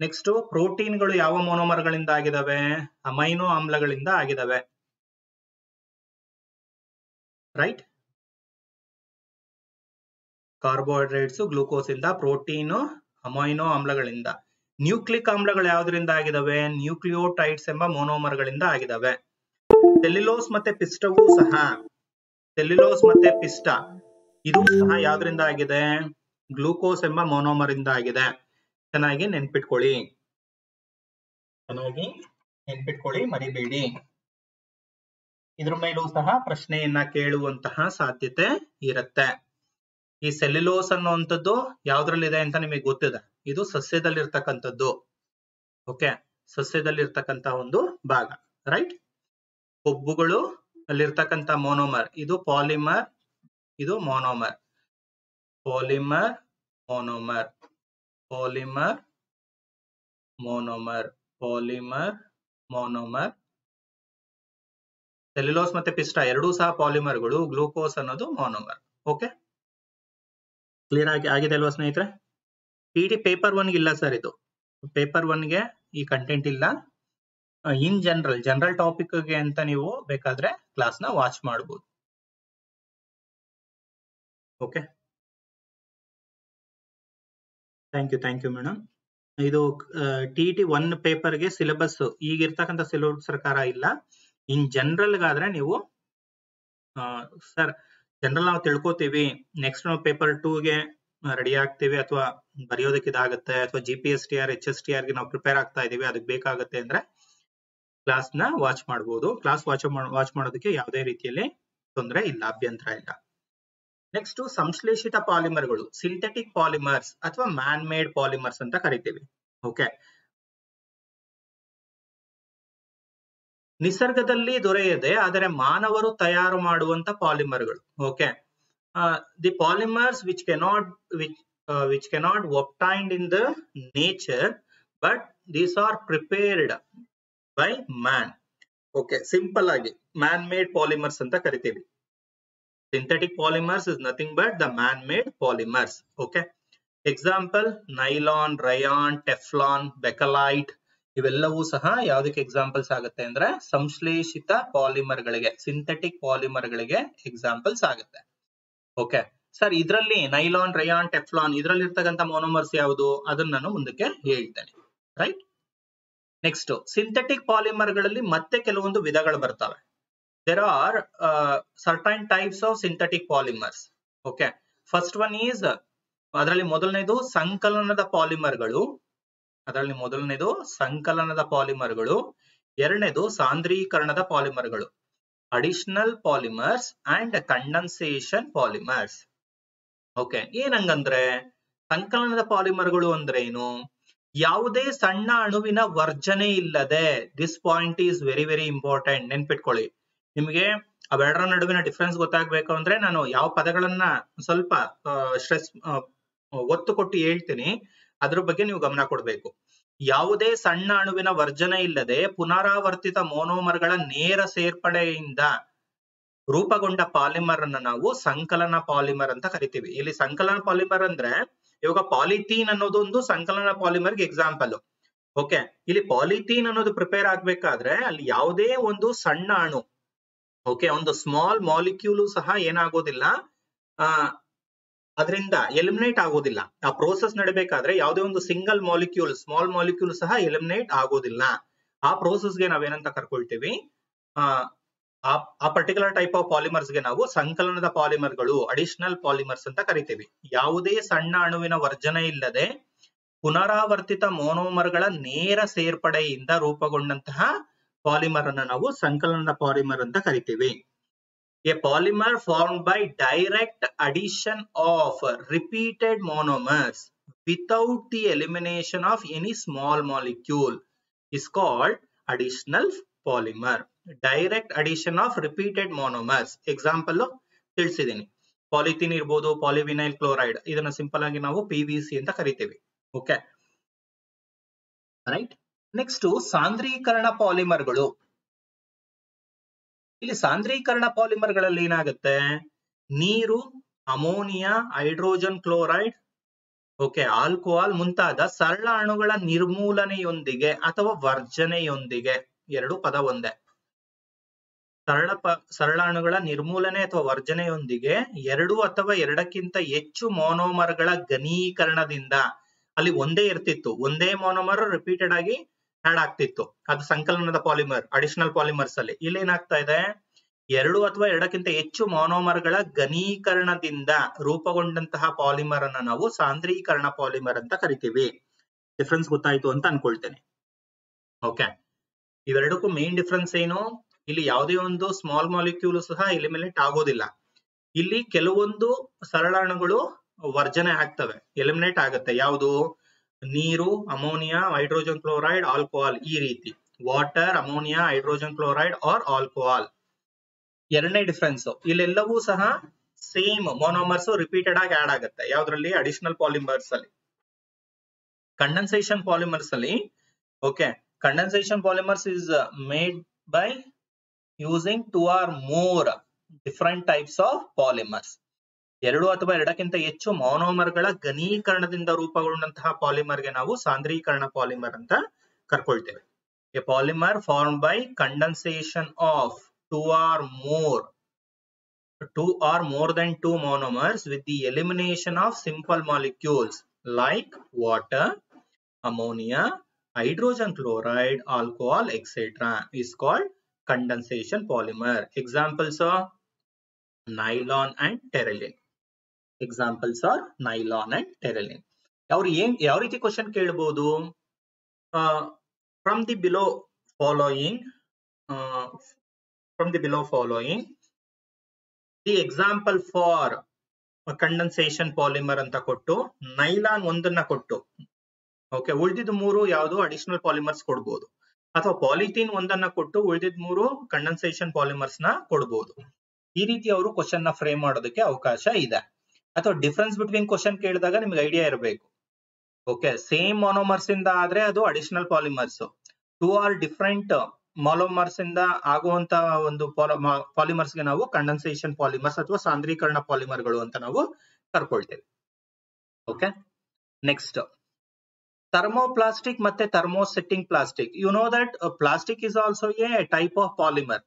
ನೆಕ್ಸ್ಟ್ ಪ್ರೋಟೀನ್ಗಳು ಯಾವ ಮೊನೋಮರ್ಗಳಿಂದ ಆಗಿದವೆ ಅಮೈನೋ ಆಮ್ಲಗಳಿಂದ ಆಗಿದವೆ ರೈಟ್ ಕಾರ್ಬೋಹೈಡ್ರೇಟ್ಸ್ ಗ್ಲೂಕೋಸ್ ಇಂದ ಪ್ರೋಟೀನ್, ಅಮೈನೋ ಆಮ್ಲಗಳಿಂದ. ನ್ಯೂಕ್ಲಿಕ್ ಆಮ್ಲಗಳು ಯಾವ್ದ್ರಿಂದ ಆಗಿದವೆ? ನ್ಯೂಕ್ಲಿಯೋಟೈಡ್ಸ್ ಎಂಬ ಮೋನೋಮರ್ಗಳಿಂದ ಆಗಿದಾವೆ. ಸೆಲ್ಯುಲೋಸ್ ಮತ್ತೆ ಪಿಸ್ಟವು ಸಹ. ಸೆಲ್ಯುಲೋಸ್ ಮತ್ತೆ ಪಿಸ್ಟ ಇದು ಸಹ ಯಾವ್ದ್ರಿಂದ ಆಗಿದೆ? ಗ್ಲೂಕೋಸ್ ಎಂಬ ಮೋನೋಮರ್ ಇಂದ ಆಗಿದೆ. ಚೆನ್ನಾಗಿ ನೆನ್ಪಿಟ್ಕೊಳ್ಳಿ. ಚೆನ್ನಾಗಿ ನೆನ್ಪಿಟ್ಕೊಳ್ಳಿ, ಮರಿಬೇಡಿ. ಇದ್ರ ಮೇಲೂ ಸಹ ಪ್ರಶ್ನೆಯನ್ನ ಕೇಳುವಂತಹ ಸಾಧ್ಯತೆ ಇರುತ್ತೆ. ಈ ಸೆಲ್ಯುಲೋಸ್ ಅನ್ನುವಂಥದ್ದು ಯಾವ್ದ್ರಲ್ಲಿದೆ ಅಂತ ನಿಮಗೆ ಗೊತ್ತಿದೆ. ಇದು ಸಸ್ಯದಲ್ಲಿರ್ತಕ್ಕಂಥದ್ದು. ಓಕೆ ಸಸ್ಯದಲ್ಲಿರ್ತಕ್ಕಂತ ಒಂದು ಭಾಗ ರೈಟ್ ಕೊಬ್ಬುಗಳು ಅಲ್ಲಿರ್ತಕ್ಕಂಥ ಮೋನೋಮರ್ ಇದು ಪಾಲಿಮರ್ ಇದು monomer polymer monomer polymer monomer polymer monomer cellulose ಮತ್ತೆ ಪಿಸ್ಟಾ ಎರಡೂ ಸಹ ಪಾಲಿಮರ್ಗಳು ಗ್ಲೂಕೋಸ್ ಅನ್ನೋದು ಮೋನೋಮರ್ ಓಕೆ ಕ್ಲಿಯರ್ ಆಗಿ, ಆಗಿದೆ ಅಲ್ವಾ ಸ್ನೇಹಿತರೆ? ಪಿ ಡಿ ಪೇಪರ್ ಒನ್ ಇಲ್ಲ ಸರ್ ಇದು. ಪೇಪರ್ ಒನ್ಗೆ ಈ ಕಂಟೆಂಟ್ ಇಲ್ಲ. ಇನ್ ಜನರಲ್ ಜನರಲ್ ಟಾಪಿಕ್ಗೆ ಅಂತ ನೀವು ಬೇಕಾದ್ರೆ ಕ್ಲಾಸ್ನ ವಾಚ್ ಮಾಡಬಹುದು okay thank you thank you madam ಇದು ಟಿ ಟಿ ಒನ್ ಪೇಪರ್ಗೆ ಸಿಲೆಬಸ್ ಈಗ ಇರ್ತಕ್ಕಂಥ ಸಿಲೆಬಸ್ ಪ್ರಕಾರ ಇಲ್ಲ. ಇನ್ ಜನರಲ್ ಗಾದ್ರೆ ನೀವು ಸರ್ ಜನರಲ್ ನಾವು ತಿಳ್ಕೊತೀವಿ. ನೆಕ್ಸ್ಟ್ ನಾವು ಪೇಪರ್ ಟೂಗೆ ರೆಡಿ ಆಗ್ತೀವಿ ಅಥವಾ ಬರೆಯೋದಕ್ಕೆ ಇದಾಗುತ್ತೆ ಅಥವಾ G P S T R H S T ಆರ್ಗೆ ನಾವು ಪ್ರಿಪೇರ್ ಆಗ್ತಾ ಇದೀವಿ. ಅದಕ್ಕೆ ಬೇಕಾಗುತ್ತೆ ಅಂದ್ರೆ ಕ್ಲಾಸ್ನ ವಾಚ್ ಮಾಡಬಹುದು ಕ್ಲಾಸ್ ವಾಚ್ ವಾಚ್ ಮಾಡೋದಕ್ಕೆ ಯಾವುದೇ ರೀತಿಯಲ್ಲಿ ತೊಂದರೆ ಇಲ್ಲ, ಅಭ್ಯಂತರ ಇಲ್ಲ. ನೆಕ್ಸ್ಟ್ ಸಂಶ್ಲೇಷಿತ ಪಾಲಿಮರ್ಗಳು ಸಿಂಥೆಟಿಕ್ ಪಾಲಿಮರ್ಸ್ ಅಥವಾ ಮ್ಯಾನ್ ಮೇಡ್ ಪಾಲಿಮರ್ಸ್ ಅಂತ ಕರಿತೀವಿ. ಓಕೆ ನಿಸರ್ಗದಲ್ಲಿ ದೊರೆಯದೆ ಆದರೆ ಮಾನವರು ತಯಾರು ಮಾಡುವಂತ ಪಾಲಿಮರ್ಗಳು okay the polymers which cannot which which cannot obtained in the nature but these are prepared by man okay simple ಆಗಿ ಮ್ಯಾನ್ ಮೇಡ್ ಪಾಲಿಮರ್ಸ್ ಅಂತ ಕರಿತೀವಿ. Synthetic polymers is nothing but the man made polymers okay example nylon rayon Teflon Bakelite ಇವೆಲ್ಲವೂ ಸಹ ಯಾವ್ದಕ್ಕೆ examples ಆಗುತ್ತೆ ಅಂದ್ರೆ ಸಂಶ್ಲೇಷಿತ ಪಾಲಿಮರ್ಗಳಿಗೆ synthetic ಪಾಲಿಮರ್ಗಳಿಗೆ ಎಕ್ಸಾಂಪಲ್ಸ್ ಆಗುತ್ತೆ. ಓಕೆ ಸರ್ ಇದರಲ್ಲಿ ನೈಲಾನ್ ರಯಾನ್ ಟೆಫ್ಲಾನ್ ಇದರಲ್ಲಿ ಇರ್ತಕ್ಕಂಥ ಮೋನೋಮರ್ಸ್ ಯಾವುದು? ಅದನ್ನ ನಾನು ಮುಂದಕ್ಕೆ ಹೇಳ್ತೇನೆ. ರೈಟ್ ನೆಕ್ಸ್ಟ್ ಸಿಂಥೆಟಿಕ್ ಪಾಲಿಮರ್ಗಳಲ್ಲಿ ಮತ್ತೆ ಕೆಲವೊಂದು ವಿಧಗಳು ಬರ್ತವೆ. There are certain types of synthetic polymers okay first one is ಅದರಲ್ಲಿ ಮೊದಲನೇದು ಸಂಕಲನದ ಪಾಲಿಮರ್ಗಳು ಅದರಲ್ಲಿ ಮೊದಲನೇದು ಸಂಕಲನದ ಪಾಲಿಮರ್ಗಳು, ಎರಡನೇದು ಸಾಂದ್ರೀಕರಣದ ಪಾಲಿಮರ್ಗಳು. Additional polymers and condensation polymers okay ಏನಂಗಂದ್ರೆ ಸಂಕಲನದ ಪಾಲಿಮರ್ಗಳು ಅಂದ್ರೆ ಏನು ಯಾವುದೇ ಸಣ್ಣ ಅಣುವಿನ ವರ್ಜನೆ ಇಲ್ಲದೆ this point is very very important ನೆನ್ಪಿಟ್ಕೊಳ್ಳಿ. ನಿಮಗೆ ಅವೆರಡರ ನಡುವಿನ ಡಿಫ್ರೆನ್ಸ್ ಗೊತ್ತಾಗ್ಬೇಕು ಅಂದ್ರೆ ನಾನು ಯಾವ ಪದಗಳನ್ನ ಸ್ವಲ್ಪ ಸ್ಟ್ರೆಸ್ ಒತ್ತು ಕೊಟ್ಟು ಹೇಳ್ತೀನಿ. ಅದ್ರ ಬಗ್ಗೆ ನೀವು ಗಮನ ಕೊಡ್ಬೇಕು. ಯಾವುದೇ ಸಣ್ಣ ಅಣುವಿನ ವರ್ಜನೆ ಇಲ್ಲದೆ ಪುನರಾವರ್ತಿತ ಮೋನೋಮರ್ಗಳ ನೇರ ಸೇರ್ಪಡೆಯಿಂದ ರೂಪಗೊಂಡ ಪಾಲಿಮರ್ ಅನ್ನ ನಾವು ಸಂಕಲನ ಪಾಲಿಮರ್ ಅಂತ ಕರಿತೀವಿ. ಇಲ್ಲಿ ಸಂಕಲನ ಪಾಲಿಮರ್ ಅಂದ್ರೆ ಇವಾಗ ಪಾಲಿಥೀನ್ ಅನ್ನೋದು ಒಂದು ಸಂಕಲನ ಪಾಲಿಮರ್ಗೆ ಎಕ್ಸಾಂಪಲ್ ಓಕೆ ಇಲ್ಲಿ ಪಾಲಿಥೀನ್ ಅನ್ನೋದು ಪ್ರಿಪೇರ್ ಆಗ್ಬೇಕಾದ್ರೆ ಅಲ್ಲಿ ಯಾವುದೇ ಒಂದು ಸಣ್ಣ ಅಣು ಓಕೆ ಒಂದು ಸ್ಮಾಲ್ ಮಾಲಿಕ್ಯೂಲು ಸಹ ಏನಾಗೋದಿಲ್ಲ. ಆ ಅದರಿಂದ ಎಲಿಮಿನೇಟ್ ಆಗೋದಿಲ್ಲ. ಆ ಪ್ರೋಸೆಸ್ ನಡಬೇಕಾದ್ರೆ ಯಾವುದೇ ಒಂದು ಸಿಂಗಲ್ ಮಾಲಿಕ್ಯೂಲ್ ಸ್ಮಾಲ್ ಮಾಲಿಕ್ಯೂಲ್ ಸಹ ಎಲಿಮಿನೇಟ್ ಆಗೋದಿಲ್ಲ. ಆ ಪ್ರೋಸೆಸ್ಗೆ ನಾವೇನಂತ ಕರ್ಕೊಳ್ತೀವಿ? ಆ ಪರ್ಟಿಕ್ಯುಲರ್ ಟೈಪ್ ಆಫ್ ಪಾಲಿಮರ್ಸ್ಗೆ ನಾವು ಸಂಕಲನದ ಪಾಲಿಮರ್ಗಳು ಅಡಿಷನಲ್ ಪಾಲಿಮರ್ಸ್ ಅಂತ ಕರಿತೀವಿ. ಯಾವುದೇ ಸಣ್ಣ ಅಣುವಿನ ವರ್ಜನೆ ಇಲ್ಲದೆ ಪುನರಾವರ್ತಿತ ಮೋನೋಮರ್ಗಳ ನೇರ ಸೇರ್ಪಡೆಯಿಂದ ರೂಪುಗೊಂಡಂತಹ ಪಾಲಿಮರ್ ಅನ್ನ ನಾವು ಸಂಕಲನದ ಪಾಲಿಮರ್ ಅಂತ ಕರಿತೀವಿ. A polymer form by direct addition of repeated monomers without the elimination of any small molecule is called additional polymer. Direct addition of repeated monomers. Example ತಿಳಿಸಿದ್ದೀನಿ. Polythene ಇರ್ಬೋದು ಪಾಲಿವಿನೈಲ್ ಕ್ಲೋರೈಡ್ ಇದನ್ನ simple ಆಗಿ ನಾವು P V C ಅಂತ ಕರಿತೀವಿ. Okay right next ಸಾಂದ್ರೀಕರಣ ಪಾಲಿಮರ್ಗಳು ಇಲ್ಲಿ ಸಾಂದ್ರೀಕರಣ ಪಾಲಿಮರ್ಗಳಲ್ಲಿ ಏನಾಗುತ್ತೆ? ನೀರು, ammonia, hydrogen chloride, okay, alcohol ಮುಂತಾದ ಸರಳ ಅಣುಗಳ ನಿರ್ಮೂಲನೆಯೊಂದಿಗೆ ಅಥವಾ ವರ್ಜನೆಯೊಂದಿಗೆ, ಎರಡು ಪದ ಒಂದೇ. ಸರಳ ಪ, ಸರಳ ಅಣುಗಳ ನಿರ್ಮೂಲನೆ ಅಥವಾ ವರ್ಜನೆಯೊಂದಿಗೆ ಎರಡು ಅಥವಾ ಎರಡಕ್ಕಿಂತ ಹೆಚ್ಚು ಮೋನೋಮರ್ಗಳ ಘನೀಕರಣದಿಂದ ಅಲ್ಲಿ ಒಂದೇ ಇರ್ತಿತ್ತು. ಒಂದೇ ಮೋನೋಮರ್ ರಿಪೀಟೆಡ್ ಆಗಿ ಆಡ್ ಆಗ್ತಿತ್ತು. ಅದು ಸಂಕಲನದ ಪಾಲಿಮರ್ ಅಡಿಷನಲ್ ಪಾಲಿಮರ್ಸ್ ಅಲ್ಲಿ. ಇಲ್ಲಿ ಏನಾಗ್ತಾ ಇದೆ? ಎರಡು ಅಥವಾ ಎರಡಕ್ಕಿಂತ ಹೆಚ್ಚು ಮಾನೋಮರ್ಗಳ ಘನೀಕರಣದಿಂದ ರೂಪುಗೊಂಡಂತಹ ಪಾಲಿಮರ್ ಅನ್ನ ನಾವು ಸಾಂದ್ರೀಕರಣ ಪಾಲಿಮರ್ ಅಂತ ಕರಿತೀವಿ. ಡಿಫ್ರೆನ್ಸ್ ಗೊತ್ತಾಯ್ತು ಅಂತ ಅನ್ಕೊಳ್ತೇನೆ. ಓಕೆ ಇವೆರಡಕ್ಕೂ ಮೇನ್ ಡಿಫ್ರೆನ್ಸ್ ಏನು? ಇಲ್ಲಿ ಯಾವುದೇ ಒಂದು ಸ್ಮಾಲ್ ಮಾಲಿಕ್ಯೂಲ್ ಸಹ ಎಲಿಮಿನೇಟ್ ಆಗೋದಿಲ್ಲ. ಇಲ್ಲಿ ಕೆಲವೊಂದು ಸರಳಾಣುಗಳು ವರ್ಜನೆ ಆಗ್ತವೆ. ಎಲಿಮಿನೇಟ್ ಆಗುತ್ತೆ. ಯಾವುದು? ನೀರು ಅಮೋನಿಯಾ ಹೈಡ್ರೋಜನ್ ಕ್ಲೋರೈಡ್ ಆಲ್ಕೋಹಾಲ್ ಈ ರೀತಿ water ammonia hydrogen chloride or alcohol ಎರಡನೇ ಡಿಫ್ರೆನ್ಸ್ ಇಲ್ಲೆಲ್ಲವೂ ಸಹ ಸೇಮ್ ಮೊನೋಮರ್ಸ್ ರಿಪೀಟೆಡ್ ಆಗಿ ಆಡ್ ಆಗುತ್ತೆ. ಯಾವ್ದ್ರಲ್ಲಿ? ಅಡಿಷನಲ್ ಪಾಲಿಮರ್ಸ್ ಅಲ್ಲಿ. ಕಂಡೆನ್ಸೇಷನ್ ಪಾಲಿಮರ್ಸ್ ಅಲ್ಲಿ. Okay condensation polymers is made by using two or more different types of polymers ಎರಡು ಅಥವಾ ಎರಡಕ್ಕಿಂತ ಹೆಚ್ಚು ಮೋನೋಮರ್ಗಳ ಘನೀಕರಣದಿಂದ ರೂಪಗೊಂಡಂತಹ ಪಾಲಿಮರ್ಗೆ ನಾವು ಸಾಂದ್ರೀಕರಣ ಪಾಲಿಮರ್ ಅಂತ ಕರ್ಕೊಳ್ತೇವೆ. A polymer form by condensation of two or more two or more then two monomers with the elimination of simple molecules like water ammonia hydrogen chloride alcohol etcetera is called condensation polymer examples nylon and terylene examples or nylon and terylene ಅವ್ರು ಏನ್, ಯಾವ ರೀತಿ question ಕೇಳಬಹುದು from the below following from the below following the example for condensation polymer ಅಂತ ಕೊಟ್ಟು nylon ಒಂದನ್ನ ಕೊಟ್ಟು okay ಉಳಿದಿದ್ ಮೂರು ಯಾವುದು? ಅಡಿಷನಲ್ ಪಾಲಿಮರ್ಸ್ ಕೊಡ್ಬೋದು. ಅಥವಾ ಪಾಲಿಥೀನ್ ಒಂದನ್ನ ಕೊಟ್ಟು, ಉಳಿದಿದ್ ಮೂರು ಕಂಡನ್ಸೇಷನ್ ಪಾಲಿಮರ್ಸ್ನ ಕೊಡ್ಬೋದು. ಈ ರೀತಿ ಅವರು ಕ್ವಶನ್ನ ಫ್ರೇಮ್ ಮಾಡೋದಕ್ಕೆ ಅವಕಾಶ ಇದೆ. ಅಥವಾ ಡಿಫ್ರೆನ್ಸ್ ಬಿಟ್ವೀನ್ ಕ್ವಶನ್ ಕೇಳಿದಾಗ ನಿಮ್ಗೆ ಐಡಿಯಾ ಇರಬೇಕು. ಓಕೆ ಸೇಮ್ ಮೊನೋಮರ್ಸ್ ಇಂದ ಆದ್ರೆ ಅದು additional polymers two or different monomers ಇಂದ ಆಗುವಂತ ಒಂದು ಪಾಲಿಮರ್ಸ್ಗೆ ನಾವು ಕಂಡನ್ಸೇಷನ್ ಪಾಲಿಮರ್ಸ್ ಅಥವಾ ಸಾಂದ್ರೀಕರಣ ಪಾಲಿಮರ್ಗಳು ಅಂತ ನಾವು ಕರ್ಕೊಳ್ತೇವೆ. ಓಕೆ ನೆಕ್ಸ್ಟ್ ಥರ್ಮೋಪ್ಲಾಸ್ಟಿಕ್ ಮತ್ತೆ thermosetting plastic you know that plastic is also a type of polymer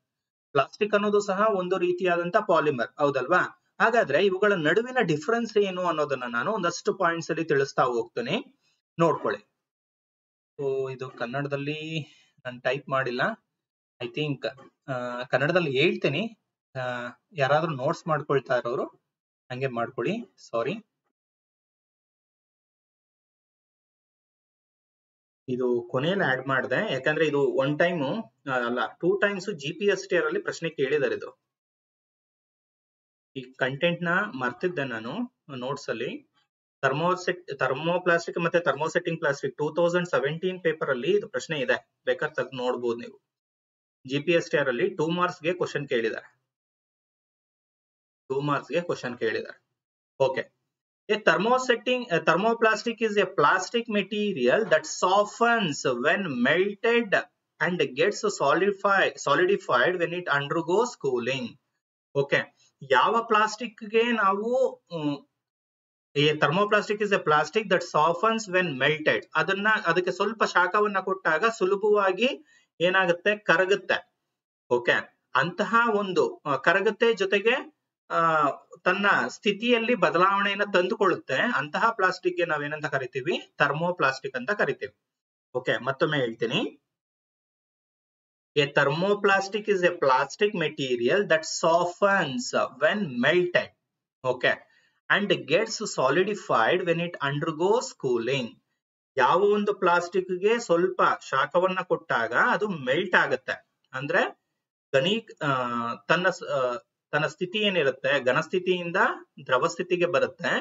plastic ಅನ್ನೋದು ಸಹ ಒಂದು ರೀತಿಯಾದಂತ ಪಾಲಿಮರ್ ಹೌದಲ್ವಾ? ಹಾಗಾದ್ರೆ ಇವುಗಳ ನಡುವಿನ ಡಿಫರೆನ್ಸ್ ಏನು ಅನ್ನೋದನ್ನ ನಾನು ಒಂದಷ್ಟು ಪಾಯಿಂಟ್ಸ್ ಅಲ್ಲಿ ತಿಳಿಸ್ತಾ ಹೋಗ್ತೇನೆ. ನೋಡ್ಕೊಳ್ಳಿ. ಸೊ ಇದು ಕನ್ನಡದಲ್ಲಿ ನಾನು ಟೈಪ್ ಮಾಡಿಲ್ಲ. ಐ ಥಿಂಕ್ ಕನ್ನಡದಲ್ಲಿ ಹೇಳ್ತೀನಿ. ಯಾರಾದ್ರೂ ನೋಟ್ಸ್ ಮಾಡ್ಕೊಳ್ತಾ ಇರೋರು ಹಂಗೆ ಮಾಡ್ಕೊಳ್ಳಿ. ಸಾರಿ ಇದು ಕೊನೆಯಲ್ಲಿ ಆಡ್ ಮಾಡಿದೆ. ಯಾಕಂದ್ರೆ ಇದು ಒನ್ ಟೈಮು ಅಲ್ಲ two times G P S T ಅಲ್ಲಿ ಪ್ರಶ್ನೆ ಕೇಳಿದಾರೆ ಇದು. ಈ ಕಂಟೆಂಟ್ನ ಮರ್ತಿದ್ದೆ ನಾನು ನೋಟ್ಸ್ ಅಲ್ಲಿ. ಥರ್ಮೋಸೆಟ್ ಥರ್ಮೋಪ್ಲಾಸ್ಟಿಕ್ ಮತ್ತೆ thermosetting plastic two thousand seventeen paper ಅಲ್ಲಿ ಇದು ಪ್ರಶ್ನೆ ಇದೆ. ಬೇಕಾದ್ರೆ ತಗ್ ನೋಡ್ಬೋದು ನೀವು. G P S T R ಅಲ್ಲಿ ಟೂ ಮಾರ್ಕ್ಸ್ಗೆ ಕ್ವಶನ್ ಕೇಳಿದ್ದಾರೆ. ಟೂ ಮಾರ್ಕ್ಸ್ಗೆ ಕ್ವಶನ್ ಕೇಳಿದ್ದಾರೆ. Okay thermosetting thermoplastic is a plastic material that softens when melted and melted and gets when when it cooling cooling. ಯಾವ ಪ್ಲಾಸ್ಟಿಕ್ಗೆ ನಾವು ಈ thermoplastic is a plastic that softens when melted ಅದನ್ನ, ಅದಕ್ಕೆ ಸ್ವಲ್ಪ ಶಾಖವನ್ನ ಕೊಟ್ಟಾಗ ಸುಲಭವಾಗಿ ಏನಾಗುತ್ತೆ? ಕರಗುತ್ತೆ. ಓಕೆ ಅಂತಹ ಒಂದು ಕರಗುತ್ತೆ ಜೊತೆಗೆ ತನ್ನ ಸ್ಥಿತಿಯಲ್ಲಿ ಬದಲಾವಣೆಯನ್ನ ತಂದುಕೊಳ್ಳುತ್ತೆ. ಅಂತಹ ಪ್ಲಾಸ್ಟಿಕ್ಗೆ ನಾವೇನಂತ ಕರಿತೀವಿ? ಥರ್ಮೋಪ್ಲಾಸ್ಟಿಕ್ ಅಂತ ಕರಿತೀವಿ. ಓಕೆ ಮತ್ತೊಮ್ಮೆ ಹೇಳ್ತೀನಿ. A thermoplastic is a plastic material that softens when melted okay and gets solidified when it undergoes cooling ಯಾವ ಒಂದು ಪ್ಲಾಸ್ಟಿಕ್ಗೆ ಸ್ವಲ್ಪ ಶಾಖವನ್ನ ಕೊಟ್ಟಾಗ ಅದು ಮೆಲ್ಟ್ ಆಗುತ್ತೆ ಅಂದ್ರೆ ಘನಿ ತನ್ನ ತನ್ನ ಸ್ಥಿತಿ ಏನಿರುತ್ತೆ ಘನಸ್ಥಿತಿಯಿಂದ ದ್ರವ ಸ್ಥಿತಿಗೆ ಬರುತ್ತೆ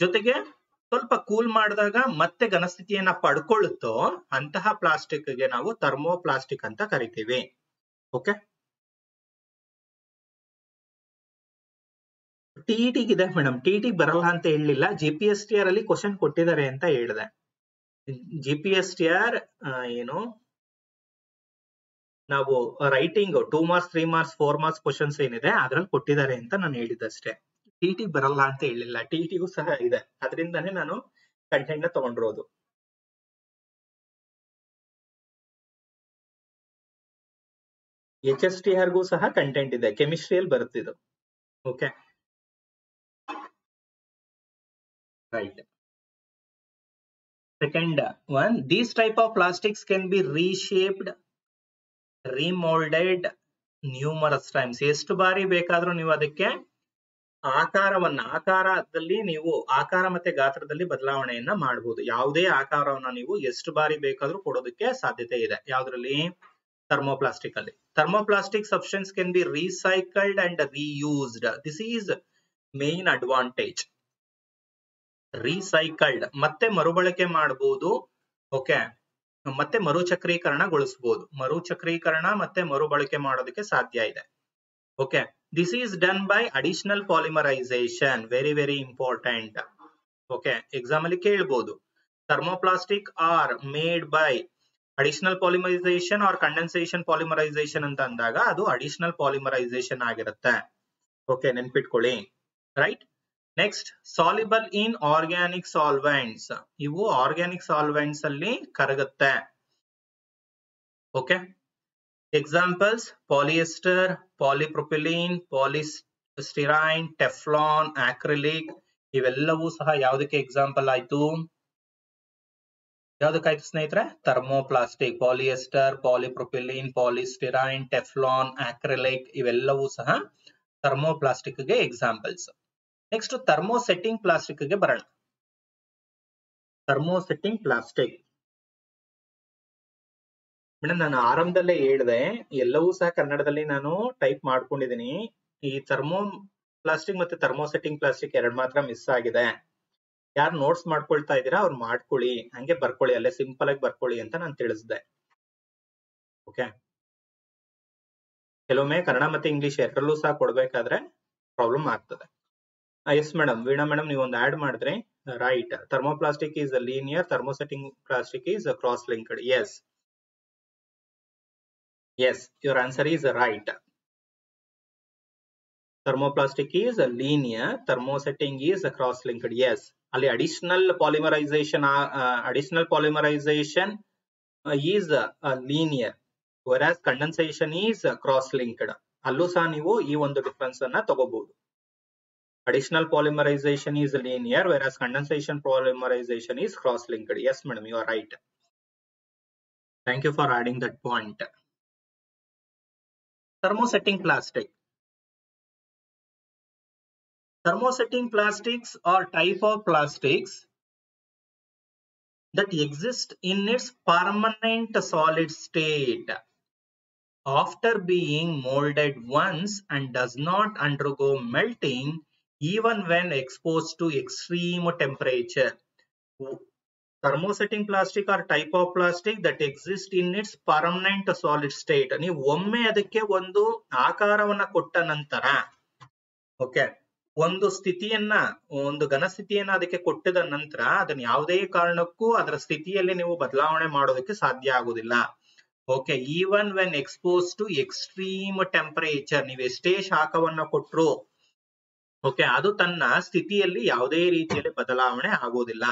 ಜೊತೆಗೆ ಸ್ವಲ್ಪ ಕೂಲ್ ಮಾಡಿದಾಗ ಮತ್ತೆ ಘನಸ್ಥಿತಿಯನ್ನ ಪಡ್ಕೊಳ್ಳುತ್ತೋ ಅಂತಹ ಪ್ಲಾಸ್ಟಿಕ್ಗೆ ನಾವು ಥರ್ಮೋ ಪ್ಲಾಸ್ಟಿಕ್ ಅಂತ ಕರಿತೀವಿ. ಓಕೆ? ಟಿಇಟಿ ಇದೆ ಮೇಡಮ್ ಟಿಇಟಿ ಬರಲ್ಲ ಅಂತ ಹೇಳಲಿಲ್ಲ. G P S T R ಅಲ್ಲಿ ಕ್ವಶನ್ ಕೊಟ್ಟಿದ್ದಾರೆ ಅಂತ ಹೇಳಿದೆ. G P S T R ಏನು? ನಾವು writing two marks, three marks, four marks questions ಏನಿದೆ ಅದ್ರಲ್ಲಿ ಕೊಟ್ಟಿದ್ದಾರೆ ಅಂತ ನಾನು ಹೇಳಿದ್ದಷ್ಟೇ. ಟಿಟಿ ಬರಲ್ಲ ಅಂತ ಹೇಳಿಲ್ಲ. ಟಿಟಿಗೂ ಸಹ ಇದೆ. ಅದರಿಂದಾನೇ ನಾನು ಕಂಟೆಂಟ್ನ ತಗೊಂಡಿರೋದು. ಎಚ್ ಎಸ್ ಟಿ ಆರ್ಗೂ ಸಹ ಕಂಟೆಂಟ್ ಇದೆ. ಕೆಮಿಸ್ಟ್ರಿಯಲ್ಲಿ ಬರುತ್ತಿದ್ದು okay right second one these type of plastics can be reshaped remoulded numerous times ಎಷ್ಟು ಬಾರಿ ಬೇಕಾದ್ರೂ ನೀವು ಅದಕ್ಕೆ ಆಕಾರವನ್ನ, ಆಕಾರದಲ್ಲಿ ನೀವು ಆಕಾರ ಮತ್ತೆ ಗಾತ್ರದಲ್ಲಿ ಬದಲಾವಣೆಯನ್ನ ಮಾಡಬಹುದು ಯಾವುದೇ ಆಕಾರವನ್ನ ನೀವು ಎಷ್ಟು ಬಾರಿ ಬೇಕಾದ್ರೂ ಕೊಡೋದಕ್ಕೆ ಸಾಧ್ಯತೆ ಇದೆ. ಯಾವ್ದ್ರಲ್ಲಿ? ಥರ್ಮೋಪ್ಲಾಸ್ಟಿಕ್ ಅಲ್ಲಿ. Thermoplastic substance can be recycled and reused this is main advantage recycled ಮತ್ತೆ ಮರುಬಳಕೆ ಮಾಡಬಹುದು ಓಕೆ ಮತ್ತೆ ಮರುಚಕ್ರೀಕರಣಗೊಳಿಸಬಹುದು ಮರುಚಕ್ರೀಕರಣ ಮತ್ತೆ ಮರುಬಳಕೆ ಮಾಡೋದಕ್ಕೆ ಸಾಧ್ಯ ಇದೆ. Okay this is done by additional polymerisation very very important okay exam ಅಲ್ಲಿ ಕೇಳ್ಬೋದು. Thermoplastic are made by additional polymerisation or condensation polymerisation ಅಂತ ಅಂದಾಗ ಅದು ಅಡಿಷನಲ್ ಪಾಲಿಮರೈಸೇಷನ್ ಆಗಿರುತ್ತೆ. ಓಕೆ ನೆನ್ಪಿಟ್ಕೊಳ್ಳಿ. Right next soluble in organic solvents ಇವು ಆರ್ಗ್ಯಾನಿಕ್ ಸಾಲ್ವೆಂಟ್ಸ್ ಅಲ್ಲಿ ಕರಗುತ್ತೆ. Okay examples polyester polypropylene polystyrene, Teflon acrylic ಇವೆಲ್ಲವೂ ಸಹ ಯಾವುದಕ್ಕೆ ಎಕ್ಸಾಂಪಲ್ ಆಯ್ತು? ಯಾವ್ದಕ್ಕಾಯ್ತು ಸ್ನೇಹಿತರೆ? Thermoplastic polyester polypropylene polystyrene Teflon acrylic ಇವೆಲ್ಲವೂ ಸಹ ಥರ್ಮೋಪ್ಲಾಸ್ಟಿಕ್ಗೆ ಎಕ್ಸಾಂಪಲ್ಸ್ ನೆಕ್ಸ್ಟ್ ಥರ್ಮೋಸೆಟ್ಟಿಂಗ್ ಪ್ಲಾಸ್ಟಿಕ್ಗೆ ಬರೋಣ. ಥರ್ಮೋಸೆಟ್ಟಿಂಗ್ ಪ್ಲಾಸ್ಟಿಕ್ ಮೇಡಮ್ ನಾನು ಆರಂಭದಲ್ಲೇ ಹೇಳಿದೆ, ಎಲ್ಲವೂ ಸಹ ಕನ್ನಡದಲ್ಲಿ ನಾನು ಟೈಪ್ ಮಾಡ್ಕೊಂಡಿದ್ದೀನಿ. ಈ ಥರ್ಮೋ ಪ್ಲಾಸ್ಟಿಕ್ ಮತ್ತೆ ಥರ್ಮೋಸೆಟ್ಟಿಂಗ್ ಪ್ಲಾಸ್ಟಿಕ್ ಎರಡ್ ಮಾತ್ರ ಮಿಸ್ ಆಗಿದೆ. ಯಾರು ನೋಟ್ಸ್ ಮಾಡ್ಕೊಳ್ತಾ ಇದ್ದೀರಾ ಅವ್ರು ಮಾಡ್ಕೊಳ್ಳಿ, ಹಂಗೆ ಬರ್ಕೊಳ್ಳಿ, ಅಲ್ಲೇ ಸಿಂಪಲ್ ಆಗಿ ಬರ್ಕೊಳ್ಳಿ ಅಂತ ನಾನು ತಿಳಿಸಿದೆ. ಓಕೆ ಕೆಲವೊಮ್ಮೆ ಕನ್ನಡ ಮತ್ತೆ ಇಂಗ್ಲಿಷ್ ಎರಡರಲ್ಲೂ ಸಹ ಕೊಡ್ಬೇಕಾದ್ರೆ ಪ್ರಾಬ್ಲಮ್ ಆಗ್ತದೆ. ಎಸ್ ಮೇಡಮ್ ವೀಣಾ ಮೇಡಮ್ ನೀವು ಒಂದು ಆ್ಯಡ್ ಮಾಡಿದ್ರಿ right thermoplastic is linear thermosetting plastic is a cross linked yes yes your answer is right thermoplastic is a linear thermosetting is a cross linked yes ಅಲ್ಲಿ additional polymerization uh, additional polymerization uh, is uh, linear whereas condensation is uh, cross linked ಅಲ್ಲೂ ಸಹ ನೀವು ಈ ಒಂದು difference ಅನ್ನ ತಗೋಬಹುದು additional polymerization is linear whereas condensation polymerization is cross linked yes madam you are right thank you for adding that point thermosetting plastic. Thermosetting plastics are type of plastics that exist in its permanent solid state after being molded once and does not undergo melting even when exposed to extreme temperature thermosetting plastic are type of plastic that exist in its permanent solid state ನೀವು ಒಮ್ಮೆ ಅದಕ್ಕೆ ಒಂದು ಆಕಾರವನ್ನ ಕೊಟ್ಟ ನಂತರ okay ಒಂದು ಸ್ಥಿತಿಯನ್ನ, ಒಂದು ಘನ ಸ್ಥಿತಿಯನ್ನ ಅದಕ್ಕೆ ಕೊಟ್ಟಿದ ನಂತರ ಅದನ್ನ ಯಾವುದೇ ಕಾರಣಕ್ಕೂ ಅದರ ಸ್ಥಿತಿಯಲ್ಲಿ ನೀವು ಬದಲಾವಣೆ ಮಾಡೋದಕ್ಕೆ ಸಾಧ್ಯ ಆಗುದಿಲ್ಲ okay even when expose to extreme temperature ನೀವು ಎಷ್ಟೇ ಶಾಖವನ್ನ ಕೊಟ್ರು ಓಕೆ ಅದು ತನ್ನ ಸ್ಥಿತಿಯಲ್ಲಿ ಯಾವುದೇ ರೀತಿಯಲ್ಲಿ ಬದಲಾವಣೆ ಆಗೋದಿಲ್ಲ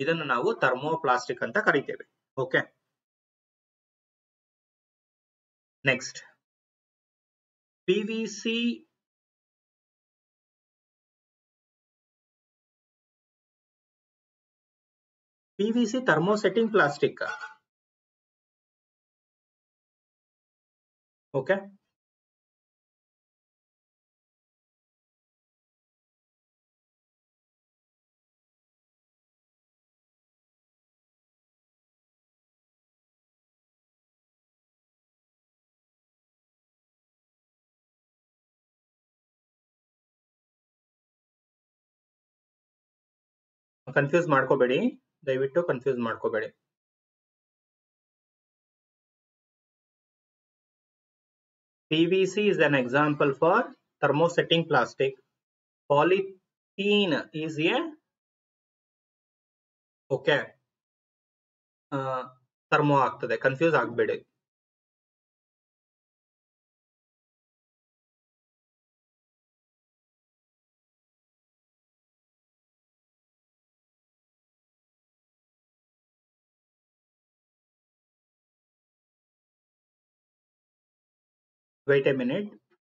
ಇದನ್ನು ನಾವು ಥರ್ಮೋಪ್ಲಾಸ್ಟಿಕ್ ಅಂತ ಕರಿತೇವೆ. Okay next PVC PVC thermosetting plastic okay confuse ಮಾಡ್ಕೋಬೇಡಿ ದಯವಿಟ್ಟು ಕನ್ಫ್ಯೂಸ್ ಮಾಡ್ಕೋಬೇಡಿ PVC is an example for thermosetting plastic. Polythene is a okay thermo ಆಗ್ತದೆ ಕನ್ಫ್ಯೂಸ್ ಆಗ್ಬೇಡಿ ವೇಟ್ ಎ ಮಿನಿಟ್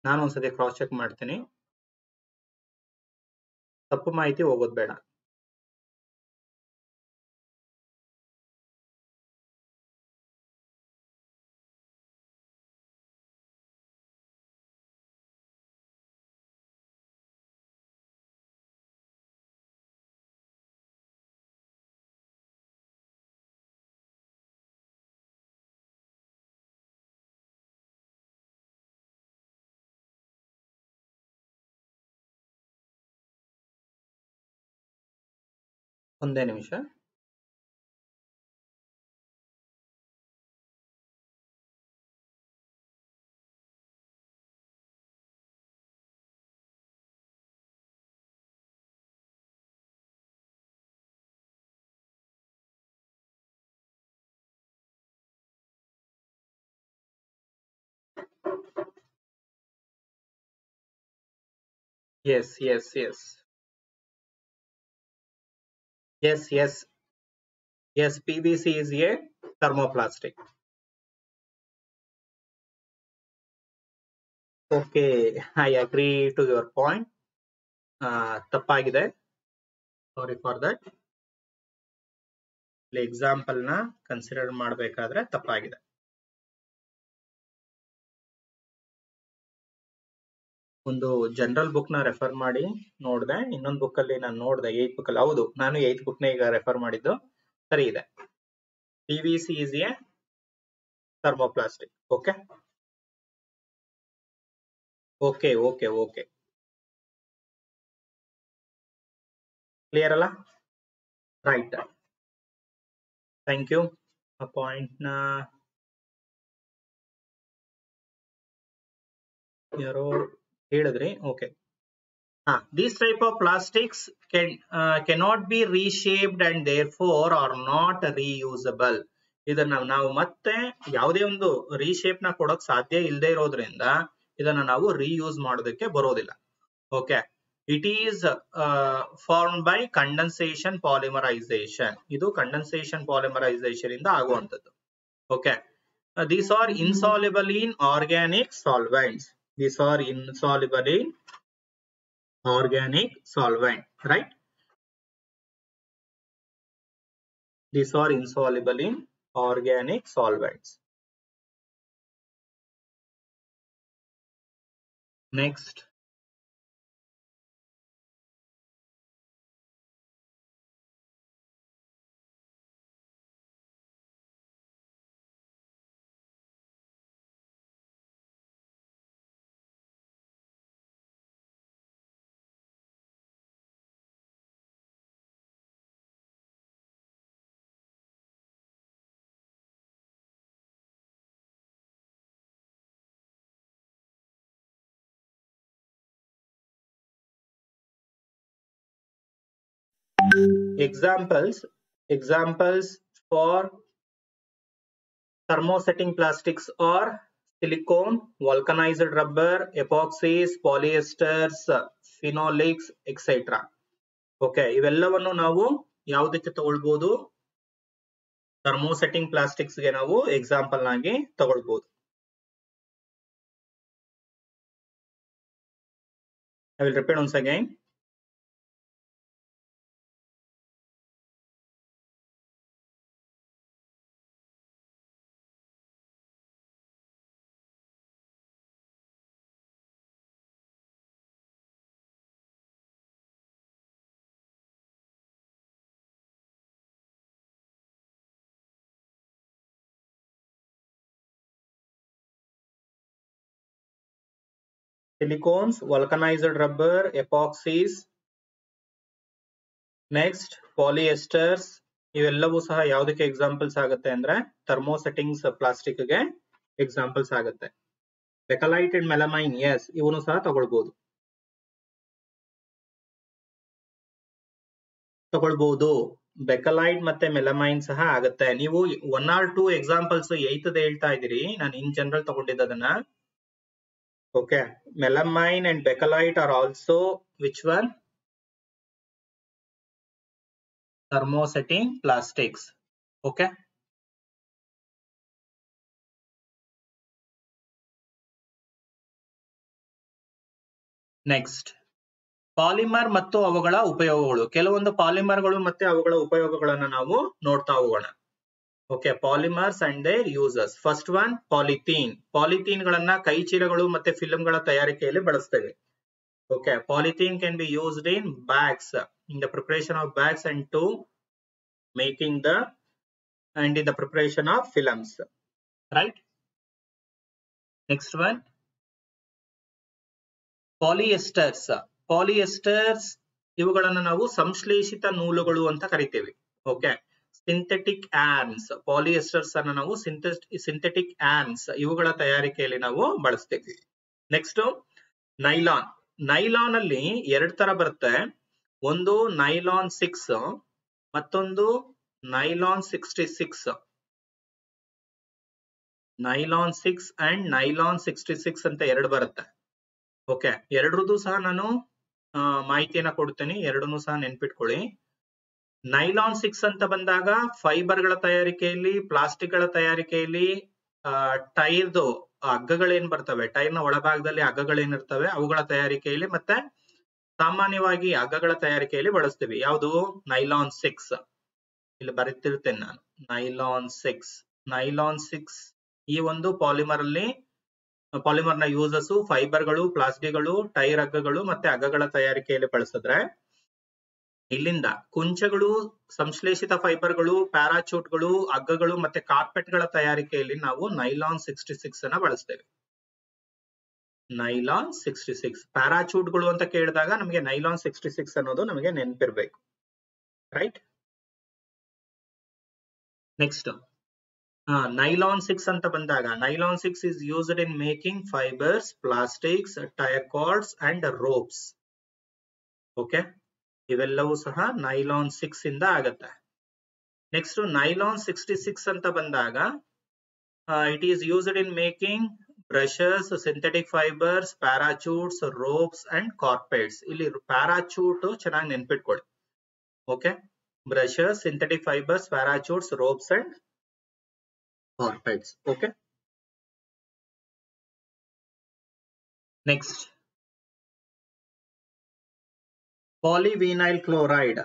ನಾನು ಒಂದ್ಸತಿ ಕ್ರಾಸ್ ಚೆಕ್ ಮಾಡ್ತೀನಿ. ತಪ್ಪು ಮಾಹಿತಿ ಹೋಗೋದು ಬೇಡ. ಒಂದೇ ನಿಮಿಷ Yes, yes, yes. Yes, yes. Yes, PVC is a thermoplastic. Okay, I agree to your point. Uh, ತಪ್ಪಾಗಿದೆ ಸಾರಿ ಫಾರ್ ದಟ್ ಇಲ್ಲಿ ಎಕ್ಸಾಂಪಲ್ ನ ಕನ್ಸಿಡರ್ ಮಾಡಬೇಕಾದ್ರೆ ತಪ್ಪಾಗಿದೆ ಒಂದು ಜನರಲ್ ಬುಕ್ನ ರೆಫರ್ ಮಾಡಿ ನೋಡಿದೆ, ಇನ್ನೊಂದು ಬುಕ್ ಅಲ್ಲಿ ನಾನು ನೋಡಿದೆ ಏತ್ ಬುಕ್ ಅಲ್ಲಿ. ಹೌದು, ನಾನು ಏತ್ ಬುಕ್ನ ಈಗ ರೆಫರ್ ಮಾಡಿದ್ದು. ಸರಿ ಇದೆ. P C is a thermoplastic okay okay okay okay clear ಅಲ್ಲ? ರೈಟ್ ಥ್ಯಾಂಕ್ ಯು ಆ ನ ಯಾರೋ ಹೇಳಿದ್ರಿ? ಓಕೆ ಹಾ these type of plastics can cannot be reshaped and therefore are not reusable ಇದನ್ನ ನಾವು ಮತ್ತೆ ಯಾವುದೇ ಒಂದು ರೀಶೇಪ್ನ ಕೊಡಕ್ ಸಾಧ್ಯ ಇಲ್ಲದೆ ಇರೋದ್ರಿಂದ ಇದನ್ನ ನಾವು ರೀಯೂಸ್ ಮಾಡೋದಕ್ಕೆ ಬರೋದಿಲ್ಲ. Okay it is form by condensation polymerisation ಇದು ಕಂಡನ್ಸೇಷನ್ ಪಾಲಿಮರೈಸೇಷನ್ ಇಂದ ಆಗುವಂತದ್ದು okay these are insoluble in organic solvents these are insoluble in organic solvent right? These are insoluble in organic solvents. Next examples examples for thermosetting plastics are silicone vulcanized rubber epoxies polyesters phenolics etc okay ಇವೆಲ್ಲವನ್ನು ನಾವು ಯಾವುದಕ್ಕೆ ತಗೊಳ್ಬಹುದು thermosetting plastics ಗೆ ನಾವು example ಆಗಿ ತಗೊಳ್ಬಹುದು I will repeat once again. Silicones, vulcanized rubber, epoxies, next polyesters ಇವೆಲ್ಲವೂ ಸಹ ಯಾವುದಕ್ಕೆ ಎಕ್ಸಾಂಪಲ್ಸ್ ಆಗುತ್ತೆ ಅಂದ್ರೆ ಥರ್ಮೋಸೆಟ್ಟಿಂಗ್ಸ್ ಪ್ಲಾಸ್ಟಿಕ್ಗೆ ಎಕ್ಸಾಂಪಲ್ಸ್ ಆಗುತ್ತೆ. ಬೆಕಲೈಟ್ ಅಂಡ್ ಮೆಲಮೈನ್ ಎಸ್ ಇವನು ಸಹ ತಗೊಳ್ಬಹುದು ತಗೊಳ್ಬಹುದು ಬೆಕಲೈಟ್ ಮತ್ತೆ ಮೆಲಮೈನ್ ಸಹ ಆಗುತ್ತೆ. ನೀವು ಒನ್ ಆರ್ ಟೂ ಎಕ್ಸಾಂಪಲ್ಸ್ ಏತದ ಹೇಳ್ತಾ ಇದ್ದೀರಿ. ನಾನು in general ತಗೊಂಡಿದ್ದದನ್ನ. Okay melamine and bakelite are also which one? thermosetting plastics okay next polymer ಮತ್ತು ಅವುಗಳ ಉಪಯೋಗಗಳು ಕೆಲವೊಂದು ಪಾಲಿಮರ್ಗಳು ಮತ್ತೆ ಅವುಗಳ ಉಪಯೋಗಗಳನ್ನು ನಾವು ನೋಡ್ತಾ ಹೋಗೋಣ okay polymers and they uses first one polythene ಪಾಲಿಥೀನ್ಗಳನ್ನ ಕೈ ಚೀಲಗಳು ಮತ್ತೆ ಫಿಲಂಗಳ ತಯಾರಿಕೆಯಲ್ಲಿ ಬಳಸ್ತೇವೆ. Okay polythene can be used in bags in the preparation of bags and to making the and in the preparation of films right next one polyesters polyesters ಇವುಗಳನ್ನು ನಾವು ಸಂಶ್ಲೇಷಿತ ನೂಲುಗಳು ಅಂತ ಕರಿತೇವೆ. ಓಕೆ ಸಿಂಥೆಟಿಕ್ ಆನ್ಸ್ ಪಾಲಿಯೆಸ್ಟರ್ಸ್ ಅನ್ನು ನಾವು synthetic ons ಇವುಗಳ ತಯಾರಿಕೆಯಲ್ಲಿ ನಾವು ಬಳಸ್ತೀವಿ. ನೆಕ್ಸ್ಟ್ ನೈಲಾನ್ ನೈಲಾನ್ ಅಲ್ಲಿ ಎರಡ್ ತರ ಬರುತ್ತೆ. ಒಂದು ನೈಲಾನ್ ಸಿಕ್ಸ್ ಮತ್ತೊಂದು nylon sixty six nylon six and nylon sixty six ಅಂತ ಎರಡು ಬರುತ್ತೆ. ಓಕೆ ಎರಡ್ರದ್ದು ಸಹ ನಾನು ಮಾಹಿತಿಯನ್ನ ಕೊಡ್ತೀನಿ. ಎರಡನ್ನೂ ಸಹ ನೆನ್ಪಿಟ್ಕೊಳ್ಳಿ. ನೈಲಾನ್ ಸಿಕ್ಸ್ ಅಂತ ಬಂದಾಗ ಫೈಬರ್ಗಳ ತಯಾರಿಕೆಯಲ್ಲಿ ಪ್ಲಾಸ್ಟಿಕ್ಗಳ ತಯಾರಿಕೆಯಲ್ಲಿ ಟೈರ್ದು ಹಗ್ಗಗಳೇನ್ ಬರ್ತವೆ? ಟೈರ್ನ ಒಳಭಾಗದಲ್ಲಿ ಹಗ್ಗಗಳೇನಿರ್ತವೆ ಅವುಗಳ ತಯಾರಿಕೆಯಲ್ಲಿ ಮತ್ತೆ ಸಾಮಾನ್ಯವಾಗಿ ಹಗ್ಗಗಳ ತಯಾರಿಕೆಯಲ್ಲಿ ಬಳಸ್ತೀವಿ. ಯಾವುದು? ನೈಲಾನ್ ಸಿಕ್ಸ್ ಇಲ್ಲಿ ಬರೀತಿರ್ತೇನೆ ನಾನು. ನೈಲಾನ್ ಸಿಕ್ಸ್ ನೈಲಾನ್ ಸಿಕ್ಸ್ ಈ ಒಂದು ಪಾಲಿಮರ್ ಅಲ್ಲಿ ಪಾಲಿಮರ್ನ ಯೂಸಸ್ ಫೈಬರ್ಗಳು ಪ್ಲಾಸ್ಟಿಕ್ಗಳು ಟೈರ್ ಹಗ್ಗಗಳು ಮತ್ತೆ ಹಗ್ಗಗಳ ತಯಾರಿಕೆಯಲ್ಲಿ ಬಳಸಿದ್ರೆ ಇಲ್ಲಿಂದ ಕುಂಚಗಳು, ಸಂಶ್ಲೇಷಿತ ಫೈಬರ್ಗಳು ಪ್ಯಾರಾಚೂಟ್ಗಳು ಹಗ್ಗಗಳು ಮತ್ತೆ ಕಾರ್ಪೆಟ್ಗಳ ತಯಾರಿಕೆಯಲ್ಲಿ ನಾವು ನೈಲಾನ್ ಸಿಕ್ಸ್ಟಿ ಸಿಕ್ಸ್ ಅನ್ನ ಬಳಸ್ತೇವೆ. ನೈಲಾನ್ ಸಿಕ್ಸ್ಟಿ ಸಿಕ್ಸ್ ಪ್ಯಾರಾಚೂಟ್ಗಳು ಅಂತ ಕೇಳಿದಾಗ ನಮಗೆ ನೈಲಾನ್ ಸಿಕ್ಸ್ಟಿ ಸಿಕ್ಸ್ ಅನ್ನೋದು ನಮಗೆ ನೆನಪಿರ್ಬೇಕು. ರೈಟ್ ನೆಕ್ಸ್ಟ್ ನೈಲಾನ್ ಸಿಕ್ಸ್ ಅಂತ ಬಂದಾಗ nylon six is used in making fibres plastics tyre cords and ropes okay ಇವೆಲ್ಲವೂ ಸಹ ನೈಲಾನ್ ಸಿಕ್ಸ್ ಇಂದ ಆಗತ್ತೆ. ನೆಕ್ಸ್ಟ್ ನೈಲಾನ್ ಸಿಕ್ಸ್ಟಿ ಸಿಕ್ಸ್ ಅಂತ ಬಂದಾಗ it is used in making brushes synthetic fibres parachutes ropes and carpets ಇಲ್ಲಿ parachute ಚೆನ್ನಾಗಿ ನೆನ್ಪಿಟ್ಕೊಳ್ಳಿ okay brushes synthetic fibres parachutes ropes and carpets okay next polyvinyl chloride.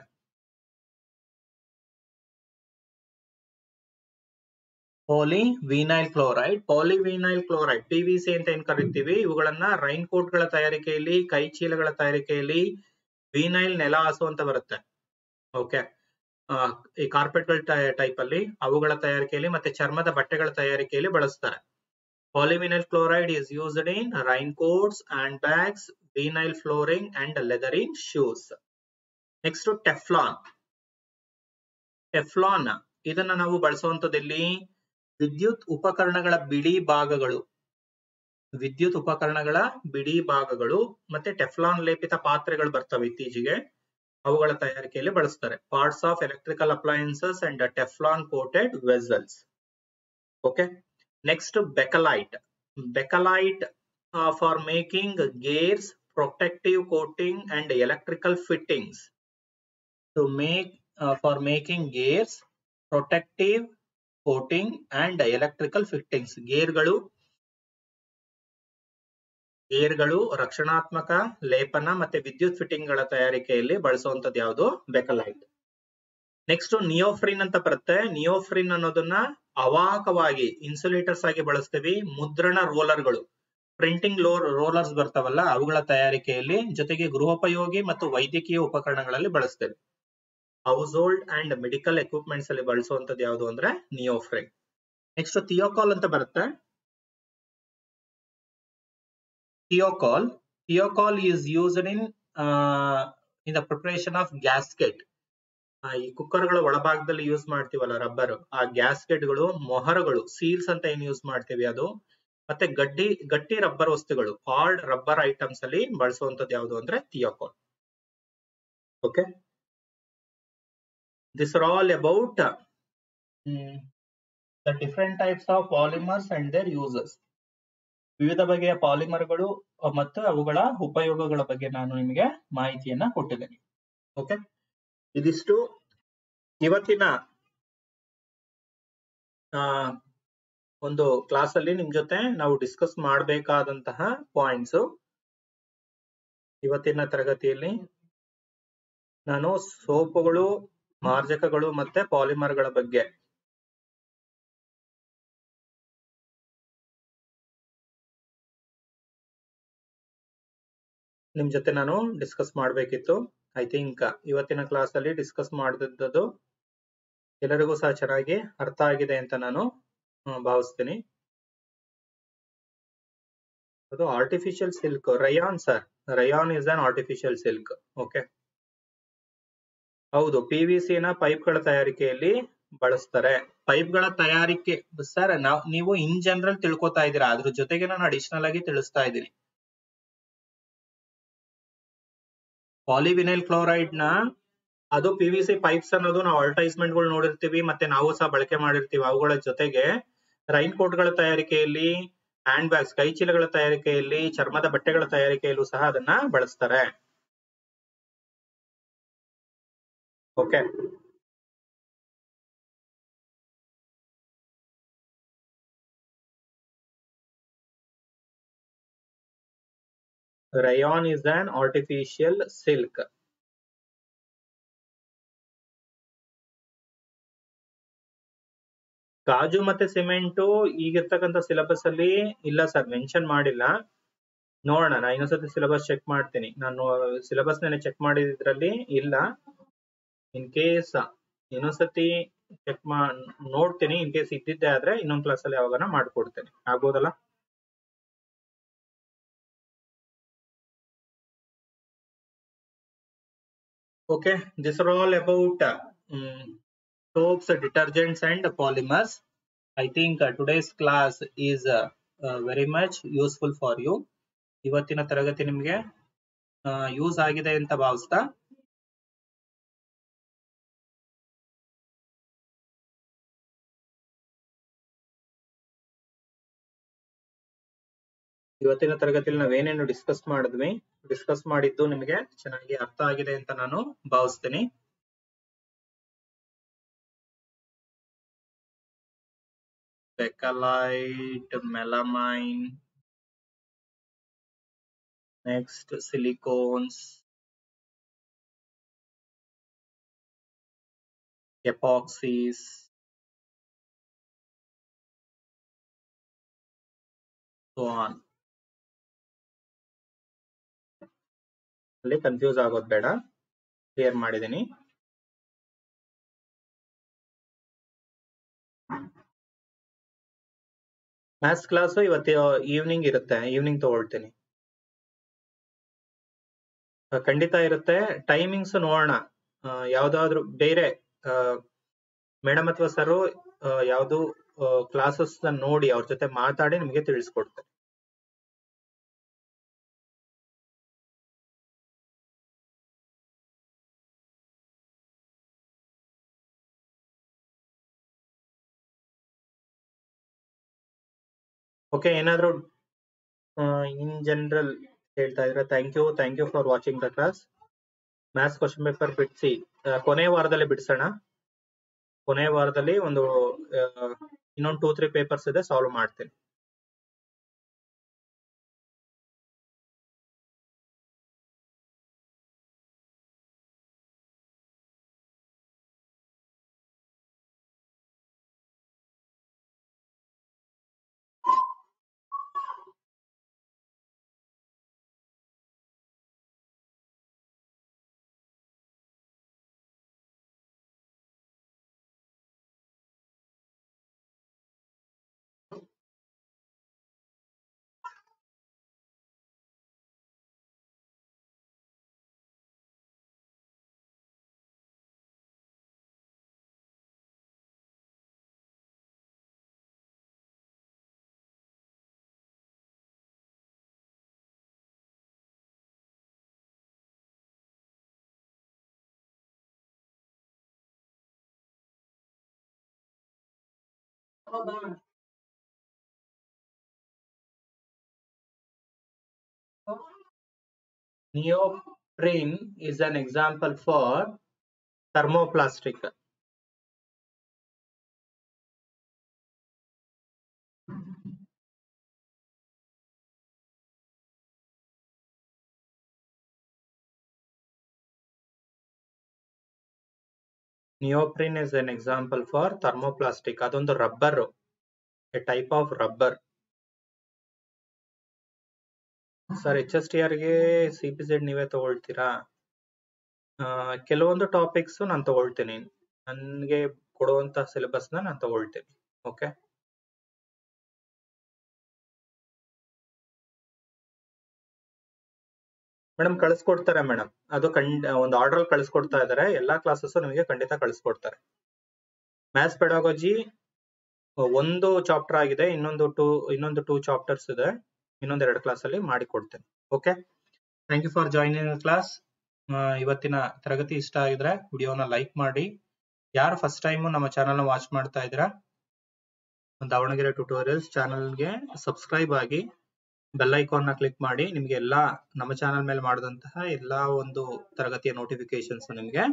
Polyvinyl chloride polyvinyl chloride PVC ಅಂತ ಏನ್ ಕರಿತೀವಿ? ಇವುಗಳನ್ನ rain ಕೋಟ್ಗಳ ತಯಾರಿಕೆಯಲ್ಲಿ ಕೈ ಚೀಲಗಳ ತಯಾರಿಕೆಯಲ್ಲಿ ವಿನೈಲ್ ನೆಲ ಹಾಸು ಅಂತ ಬರುತ್ತೆ. ಓಕೆ ಈ ಕಾರ್ಪೆಟ್ಗಳ ಟೈಪ್ ಅಲ್ಲಿ ಅವುಗಳ ತಯಾರಿಕೆಯಲ್ಲಿ ಮತ್ತೆ ಚರ್ಮದ ಬಟ್ಟೆಗಳ ತಯಾರಿಕೆಯಲ್ಲಿ ಬಳಸ್ತಾರೆ. Polyvinyl chloride is used in raincoats and bags, vinyl flooring and leather in shoes. Next Teflon Teflon ಇದನ್ನ ನಾವು ಬಳಸುವಂತದಲ್ಲಿ ವಿದ್ಯುತ್ ಉಪಕರಣಗಳ ಬಿಡಿ ಭಾಗಗಳು. ವಿದ್ಯುತ್ ಉಪಕರಣಗಳ ಬಿಡಿ ಭಾಗಗಳು ಮತ್ತೆ ಟೆಫ್ಲಾನ್ ಲೇಪಿತ ಪಾತ್ರೆಗಳು ಬರ್ತವೆ ಇತ್ತೀಚೆಗೆ. ಅವುಗಳ ತಯಾರಿಕೆಯಲ್ಲಿ ಬಳಸ್ತಾರೆ. Parts of electrical appliances and Teflon coated vessels okay next Bakelite uh, for making gears, protective coating and electrical fittings to make uh, for making gears protective coating and electrical fittings ಗೇರ್ಗಳು ಗೇರ್ಗಳು ರಕ್ಷಣಾತ್ಮಕ ಲೇಪನ ಮತ್ತೆ ವಿದ್ಯುತ್ ಫಿಟ್ಟಿಂಗ್ಗಳ ತಯಾರಿಕೆಯಲ್ಲಿ ಬಳಸುವಂತದ್ದು ಯಾವುದು Bakelite next neoprene ಅಂತ ಬರುತ್ತೆ. ನಿಯೋಫ್ರಿನ್ ಅನ್ನೋದನ್ನ ಅವಾಕವಾಗಿ ಇನ್ಸುಲೇಟರ್ಸ್ ಆಗಿ ಬಳಸ್ತೀವಿ. ಮುದ್ರಣ ರೋಲರ್ಗಳು. ಪ್ರಿಂಟಿಂಗ್ ರೋಲರ್ಸ್ ಬರ್ತಾವಲ್ಲ, ಅವುಗಳ ತಯಾರಿಕೆಯಲ್ಲಿ ಜೊತೆಗೆ ಗೃಹೋಪಯೋಗಿ ಮತ್ತು ವೈದ್ಯಕೀಯ ಉಪಕರಣಗಳಲ್ಲಿ ಬಳಸ್ತೇವೆ. Household and medical equipments ಅಲ್ಲಿ ಬಳಸುವಂತದ್ದು ಯಾವುದು ಅಂದ್ರೆ ನಿಯೋಫ್ರಿನ್ ನೆಕ್ಸ್ಟ್ ಥಿಯೋಕಾಲ್ ಅಂತ ಬರುತ್ತೆ. Thiokol Thiokol is used in in the preparation of gasket ಈ ಕುಕ್ಕರ್ಗಳ ಒಳಭಾಗದಲ್ಲಿ ಯೂಸ್ ಮಾಡ್ತೀವಲ್ಲ ರಬ್ಬರ್ ಆ ಗ್ಯಾಸ್ಕೆಟ್ಗಳು ಮೊಹರಗಳು ಸೀಲ್ಸ್ ಅಂತ ಏನ್ ಯೂಸ್ ಮಾಡ್ತೀವಿ ಅದು. ಮತ್ತೆ ಗಡ್ಡಿ, ಗಟ್ಟಿ ರಬ್ಬರ್ ವಸ್ತುಗಳು ಹಾರ್ಡ್ ರಬ್ಬರ್ ಐಟಮ್ಸ್ ಅಲ್ಲಿ ಬಳಸುವಂತದ್ದು ಯಾವುದು ಅಂದ್ರೆ Thiokol okay this are all about the different types of polymers and their uses ವಿವಿಧ ಬಗೆಯ ಪಾಲಿಮರ್ಗಳು ಮತ್ತು ಅವುಗಳ ಉಪಯೋಗಗಳ ಬಗ್ಗೆ ನಾನು ನಿಮಗೆ ಮಾಹಿತಿಯನ್ನ ಕೊಟ್ಟಿದ್ದೇನೆ. ಓಕೆ ಇದಿಷ್ಟು ಇವತ್ತಿನ ಒಂದು ಕ್ಲಾಸ್ ಅಲ್ಲಿ ನಿಮ್ ಜೊತೆ ನಾವು ಡಿಸ್ಕಸ್ ಮಾಡಬೇಕಾದಂತಹ ಪಾಯಿಂಟ್ಸ್. ಇವತ್ತಿನ ತರಗತಿಯಲ್ಲಿ ನಾನು ಸೋಪುಗಳು, ಮಾರ್ಜಕಗಳು ಮತ್ತೆ ಪಾಲಿಮರ್ಗಳ ಬಗ್ಗೆ. ನಿಮ್ ಜೊತೆ ನಾನು ಡಿಸ್ಕಸ್ ಮಾಡಬೇಕಿತ್ತು. ಐ ಥಿಂಕ್ ಇವತ್ತಿನ ಕ್ಲಾಸ್ ಅಲ್ಲಿ ಡಿಸ್ಕಸ್ ಮಾಡಿದ್ದು ಎಲ್ಲರಿಗೂ ಸಹ ಚೆನ್ನಾಗಿ ಅರ್ಥ ಆಗಿದೆ ಅಂತ ನಾನು ಭಾವಿಸ್ತೀನಿ. ಅದು artificial silk rayon sir rayon is an artificial silk okay ಹೌದು ಪಿ ವಿ ಸಿ ನ ಪೈಪ್ಗಳ ತಯಾರಿಕೆಯಲ್ಲಿ ಬಳಸ್ತಾರೆ. ಪೈಪ್ಗಳ ತಯಾರಿಕೆ ಸರ್ ನಾವು, ನೀವು ಇನ್ ಜನರಲ್ ತಿಳ್ಕೊತಾ ಇದ್ದೀರಾ? ಅದ್ರ ಜೊತೆಗೆ ನಾನು ಅಡಿಷನಲ್ ಆಗಿ ತಿಳಿಸ್ತಾ ಇದ್ದೀನಿ. ಪಾಲಿವಿನೈಲ್ ಕ್ಲೋರೈಡ್ನ ಅದು ಪಿ ವಿ ಸಿ ಪೈಪ್ಸ್ ಅನ್ನೋದು ನಾವು ಅಡ್ವರ್ಟೈಸ್ಮೆಂಟ್ಗಳು ನೋಡಿರ್ತೀವಿ, ಮತ್ತೆ ನಾವು ಸಹ ಬಳಕೆ ಮಾಡಿರ್ತೀವಿ. ಅವುಗಳ ಜೊತೆಗೆ ರೈನ್ ಕೋಟ್ಗಳ ತಯಾರಿಕೆಯಲ್ಲಿ ಹ್ಯಾಂಡ್ ಬ್ಯಾಗ್ಸ್ ಕೈ ಚೀಲಗಳ ತಯಾರಿಕೆಯಲ್ಲಿ, ಚರ್ಮದ ಬಟ್ಟೆಗಳ ತಯಾರಿಕೆಯಲ್ಲೂ ಸಹ ಅದನ್ನ ಬಳಸ್ತಾರೆ. Okay rayon is an artificial silk. ಗಾಜು ಮತ್ತೆ ಸಿಮೆಂಟು ಈಗಿರ್ತಕ್ಕಂಥ ಸಿಲೆಬಸ್ ಅಲ್ಲಿ ಇಲ್ಲ ಸರ್ ಮೆನ್ಷನ್ ಮಾಡಿಲ್ಲ. ನೋಡೋಣ, ನಾ ಇನ್ನೊಂದ್ಸತಿ ಸಿಲೆಬಸ್ ಚೆಕ್ ಮಾಡ್ತೀನಿ. ನಾನು ಸಿಲೆಬಸ್ ನೇ ಚೆಕ್ ಮಾಡಿದ್ರಲ್ಲಿ ಇಲ್ಲ. ಇನ್ ಕೇಸ್ ಇನ್ನೊಂದ್ಸತಿ ಚೆಕ್ ಮಾ, ನೋಡ್ತೀನಿ. ಇನ್ ಕೇಸ್ ಇದ್ದಿದ್ದೆ ಆದ್ರೆ ಇನ್ನೊಂದ್ ಕ್ಲಾಸ್ ಅಲ್ಲಿ ಯಾವಾಗ ಮಾಡ್ಕೊಡ್ತೇನೆ. ಆಗ್ಬೋದಲ್ಲ? Okay these are all about uh, um, soaps detergents and polymers i think uh, today's class is uh, uh, very much useful for you ಇವತ್ತಿನ ತರಗತಿ ನಿಮಗೆ ಯೂಸ್ ಆಗಿದೆ ಅಂತ ಭಾವಿಸ್ತಾ ಇವತ್ತಿನ ತರಗತಿಯಲ್ಲಿ ನಾವೇನೇನು ಡಿಸ್ಕಸ್ ಮಾಡಿದ್ವಿ ಡಿಸ್ಕಸ್ ಮಾಡಿದ್ದು ನಿಮಗೆ ಚೆನ್ನಾಗಿ ಅರ್ಥ ಆಗಿದೆ ಅಂತ ನಾನು ಭಾವಿಸ್ತೀನಿ. Bakelite melamine next silicones epoxies so on. ಅಲ್ಲಿ ಕನ್ಫ್ಯೂಸ್ ಆಗೋದು ಬೇಡ. ಕ್ಲಿಯರ್ ಮಾಡಿದೀನಿ. ಮ್ಯಾಥ್ಸ್ ಕ್ಲಾಸ್ ಇವತ್ತು ಈವ್ನಿಂಗ್ ಇರುತ್ತೆ. ಈವ್ನಿಂಗ್ ತಗೊಳ್ತೀನಿ. ಖಂಡಿತ ಇರುತ್ತೆ. ಟೈಮಿಂಗ್ಸ್ ನೋಡೋಣ. ಯಾವ್ದಾದ್ರು ಬೇರೆ ಮೇಡಮ್ ಅಥವಾ ಸರ್ ಯಾವ್ದು ಕ್ಲಾಸಸ್ ನೋಡಿ, ಅವ್ರ ಜೊತೆ ಮಾತಾಡಿ ನಿಮಗೆ ತಿಳಿಸ್ಕೊಡ್ತಾರೆ ಓಕೆ ಏನಾದರೂ ಇನ್ ಜನರಲ್ ಹೇಳ್ತಾ ಇದ್ರೆ thank you thank you for watching the class maths question paper ಬಿಡಿಸಿ ಕೊನೆ ವಾರದಲ್ಲಿ ಬಿಡಿಸೋಣ. ಕೊನೆಯ ವಾರದಲ್ಲಿ ಒಂದು ಇನ್ನೊಂದು ಟೂ ತ್ರೀ ಪೇಪರ್ಸ್ ಇದೆ ಸಾಲ್ವ್ ಮಾಡ್ತೀನಿ. Neoprene is an example for thermoplastic. Neoprene is an example for thermoplastic. ಅದೊಂದು rubber a type of rubber sir H S T ಆರ್ಗೆ C P Z ನೀವೇ ತಗೊಳ್ತೀರಾ? ಕೆಲವೊಂದು ಟಾಪಿಕ್ಸ್ ನಾನು ತಗೊಳ್ತೀನಿ. ನನಗೆ ಕೊಡುವಂತ ಸಿಲೆಬಸ್ನ ನಾನು ತಗೊಳ್ತೀನಿ. ಓಕೆ ಮೇಡಮ್ ಕಳಿಸ್ಕೊಡ್ತಾರೆ ಮೇಡಮ್. ಅದು ಕಂಡ್, ಒಂದು ಆರ್ಡರ್ ಕಳಿಸ್ಕೊಡ್ತಾ ಇದಾರೆ. ಎಲ್ಲಾ ಕ್ಲಾಸಸ್ ನಿಮಗೆ ಖಂಡಿತ ಕಳಿಸ್ಕೊಡ್ತಾರೆ. ಮ್ಯಾಥ್ಸ್ ಪೆಡಾಗಜಿ ಒಂದು ಚಾಪ್ಟರ್ ಆಗಿದೆ. ಇನ್ನೊಂದು ಟೂ ಇನ್ನೊಂದು ಟೂ ಚಾಪ್ಟರ್ಸ್ ಇದೆ. ಇನ್ನೊಂದು ಎರಡು ಕ್ಲಾಸ್ ಅಲ್ಲಿ ಮಾಡಿ ಕೊಡ್ತೇನೆ okay thank you for joining class ಇವತ್ತಿನ ತರಗತಿ ಇಷ್ಟ ಆಗಿದ್ರೆ ವಿಡಿಯೋನ ಲೈಕ್ ಮಾಡಿ. ಯಾರು ಫಸ್ಟ್ ಟೈಮ್ ನಮ್ಮ ಚಾನಲ್ ವಾಚ್ ಮಾಡ್ತಾ ಇದ್ದೀರಾ ದಾವಣಗೆರೆ ಟ್ಯುಟೋರಿಯಲ್ಸ್ ಚಾನಲ್ಗೆ ಸಬ್ಸ್ಕ್ರೈಬ್ ಆಗಿ ಬೆಲ್ ಐಕಾನ್ನ ಕ್ಲಿಕ್ ಮಾಡಿ ನಿಮ್ಗೆ ಎಲ್ಲಾ ನಮ್ಮ ಚಾನಲ್ ಮೇಲೆ ಮಾಡಿದಂತಹ ಎಲ್ಲಾ ಒಂದು ತರಗತಿಯ ನೋಟಿಫಿಕೇಶನ್ಸ್ ನಿಮ್ಗೆ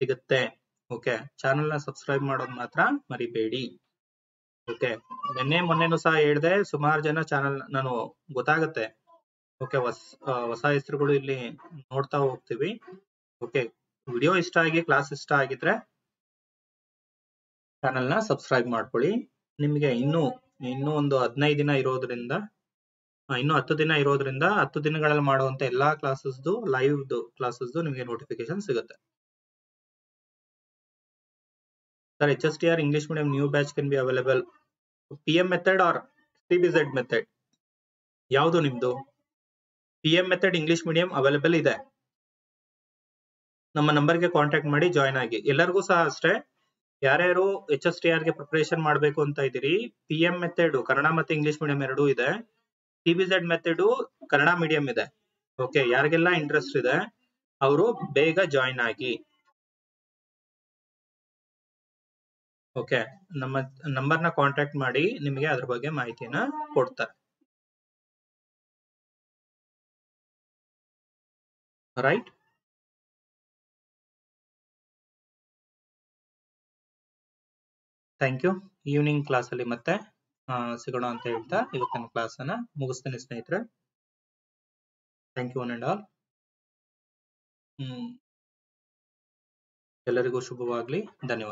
ಸಿಗುತ್ತೆ. ಓಕೆ ಚಾನಲ್ನ ಸಬ್ಸ್ಕ್ರೈಬ್ ಮಾಡೋದು ಮಾತ್ರ ಮರಿಬೇಡಿ. ಓಕೆ ನಿನ್ನೆ ಮೊನ್ನೆನು ಸಹ ಹೇಳಿದೆ ಸುಮಾರು ಜನ ಚಾನಲ್ ನಾನು ಗೊತ್ತಾಗತ್ತೆ. ಓಕೆ ಹೊಸ ಹೊಸ ಹೆಸರುಗಳು ಇಲ್ಲಿ ನೋಡ್ತಾ ಹೋಗ್ತೀವಿ. ಓಕೆ ವಿಡಿಯೋ ಇಷ್ಟ ಆಗಿ ಕ್ಲಾಸ್ ಇಷ್ಟ ಆಗಿದ್ರೆ ಚಾನೆಲ್ನ ಸಬ್ಸ್ಕ್ರೈಬ್ ಮಾಡ್ಕೊಳ್ಳಿ. ನಿಮಗೆ ಇನ್ನೂ ಇನ್ನೂ ಒಂದು ಹದಿನೈದು ದಿನ ಇರೋದ್ರಿಂದ ಇನ್ನು ಹತ್ತು ದಿನ ಇರೋದ್ರಿಂದ ಹತ್ತು ದಿನಗಳಲ್ಲಿ ಮಾಡುವಂತ ಎಲ್ಲಾ ಕ್ಲಾಸಸ್ದು ಲೈವ್ ಕ್ಲಾಸಸ್ದು ನಿಮಗೆ ನೋಟಿಫಿಕೇಶನ್ ಸಿಗುತ್ತೆ. Sir H S T R English medium new batch can be available P M method or C B Z method ಯಾವುದು ನಿಮ್ದು? P M method English medium available ಇದೆ. ನಮ್ಮ ನಂಬರ್ಗೆ ಕಾಂಟ್ಯಾಕ್ಟ್ ಮಾಡಿ ಜಾಯ್ನ್ ಆಗಿ. ಎಲ್ಲರಿಗೂ ಸಹ ಅಷ್ಟೇ, ಯಾರ್ಯಾರು ಎಚ್ ಎಸ್ ಟಿ ಆರ್ಗೆ ಪ್ರಿಪರೇಷನ್ ಮಾಡಬೇಕು ಅಂತ ಇದ್ದೀರಿ ಪಿ ಎಂ ಮೆಥಡ್ ಕನ್ನಡ ಮತ್ತೆ ಇಂಗ್ಲಿಷ್ ಮೀಡಿಯಂ ಎರಡೂ ಇದೆ. C B Z method Kannada medium ಇದೆ. ಓಕೆ ಯಾರಿಗೆಲ್ಲ ಇಂಟ್ರೆಸ್ಟ್ ಇದೆ, ಅವರು ಬೇಗ ಜಾಯಿನ್ ಆಗಿ. ಓಕೆ ನಮ್ಮ ನಂಬರ್ನ ಕಾಂಟ್ಯಾಕ್ಟ್ ಮಾಡಿ ನಿಮಗೆ ಅದ್ರ ಬಗ್ಗೆ ಮಾಹಿತಿನ ಕೊಡ್ತಾರೆ. Right thank you evening class ಅಲ್ಲಿ ಮತ್ತೆ ಸಿಗೋಣ ಅಂತ ಹೇಳ್ತಾ ಇವತ್ತಿನ ಕ್ಲಾಸ್ ಅನ್ನ ಮುಗಿಸ್ತೀನಿ ಸ್ನೇಹಿತರೆ. Thank you one and all ಎಲ್ಲರಿಗೂ ಶುಭವಾಗ್ಲಿ. ಧನ್ಯವಾದ.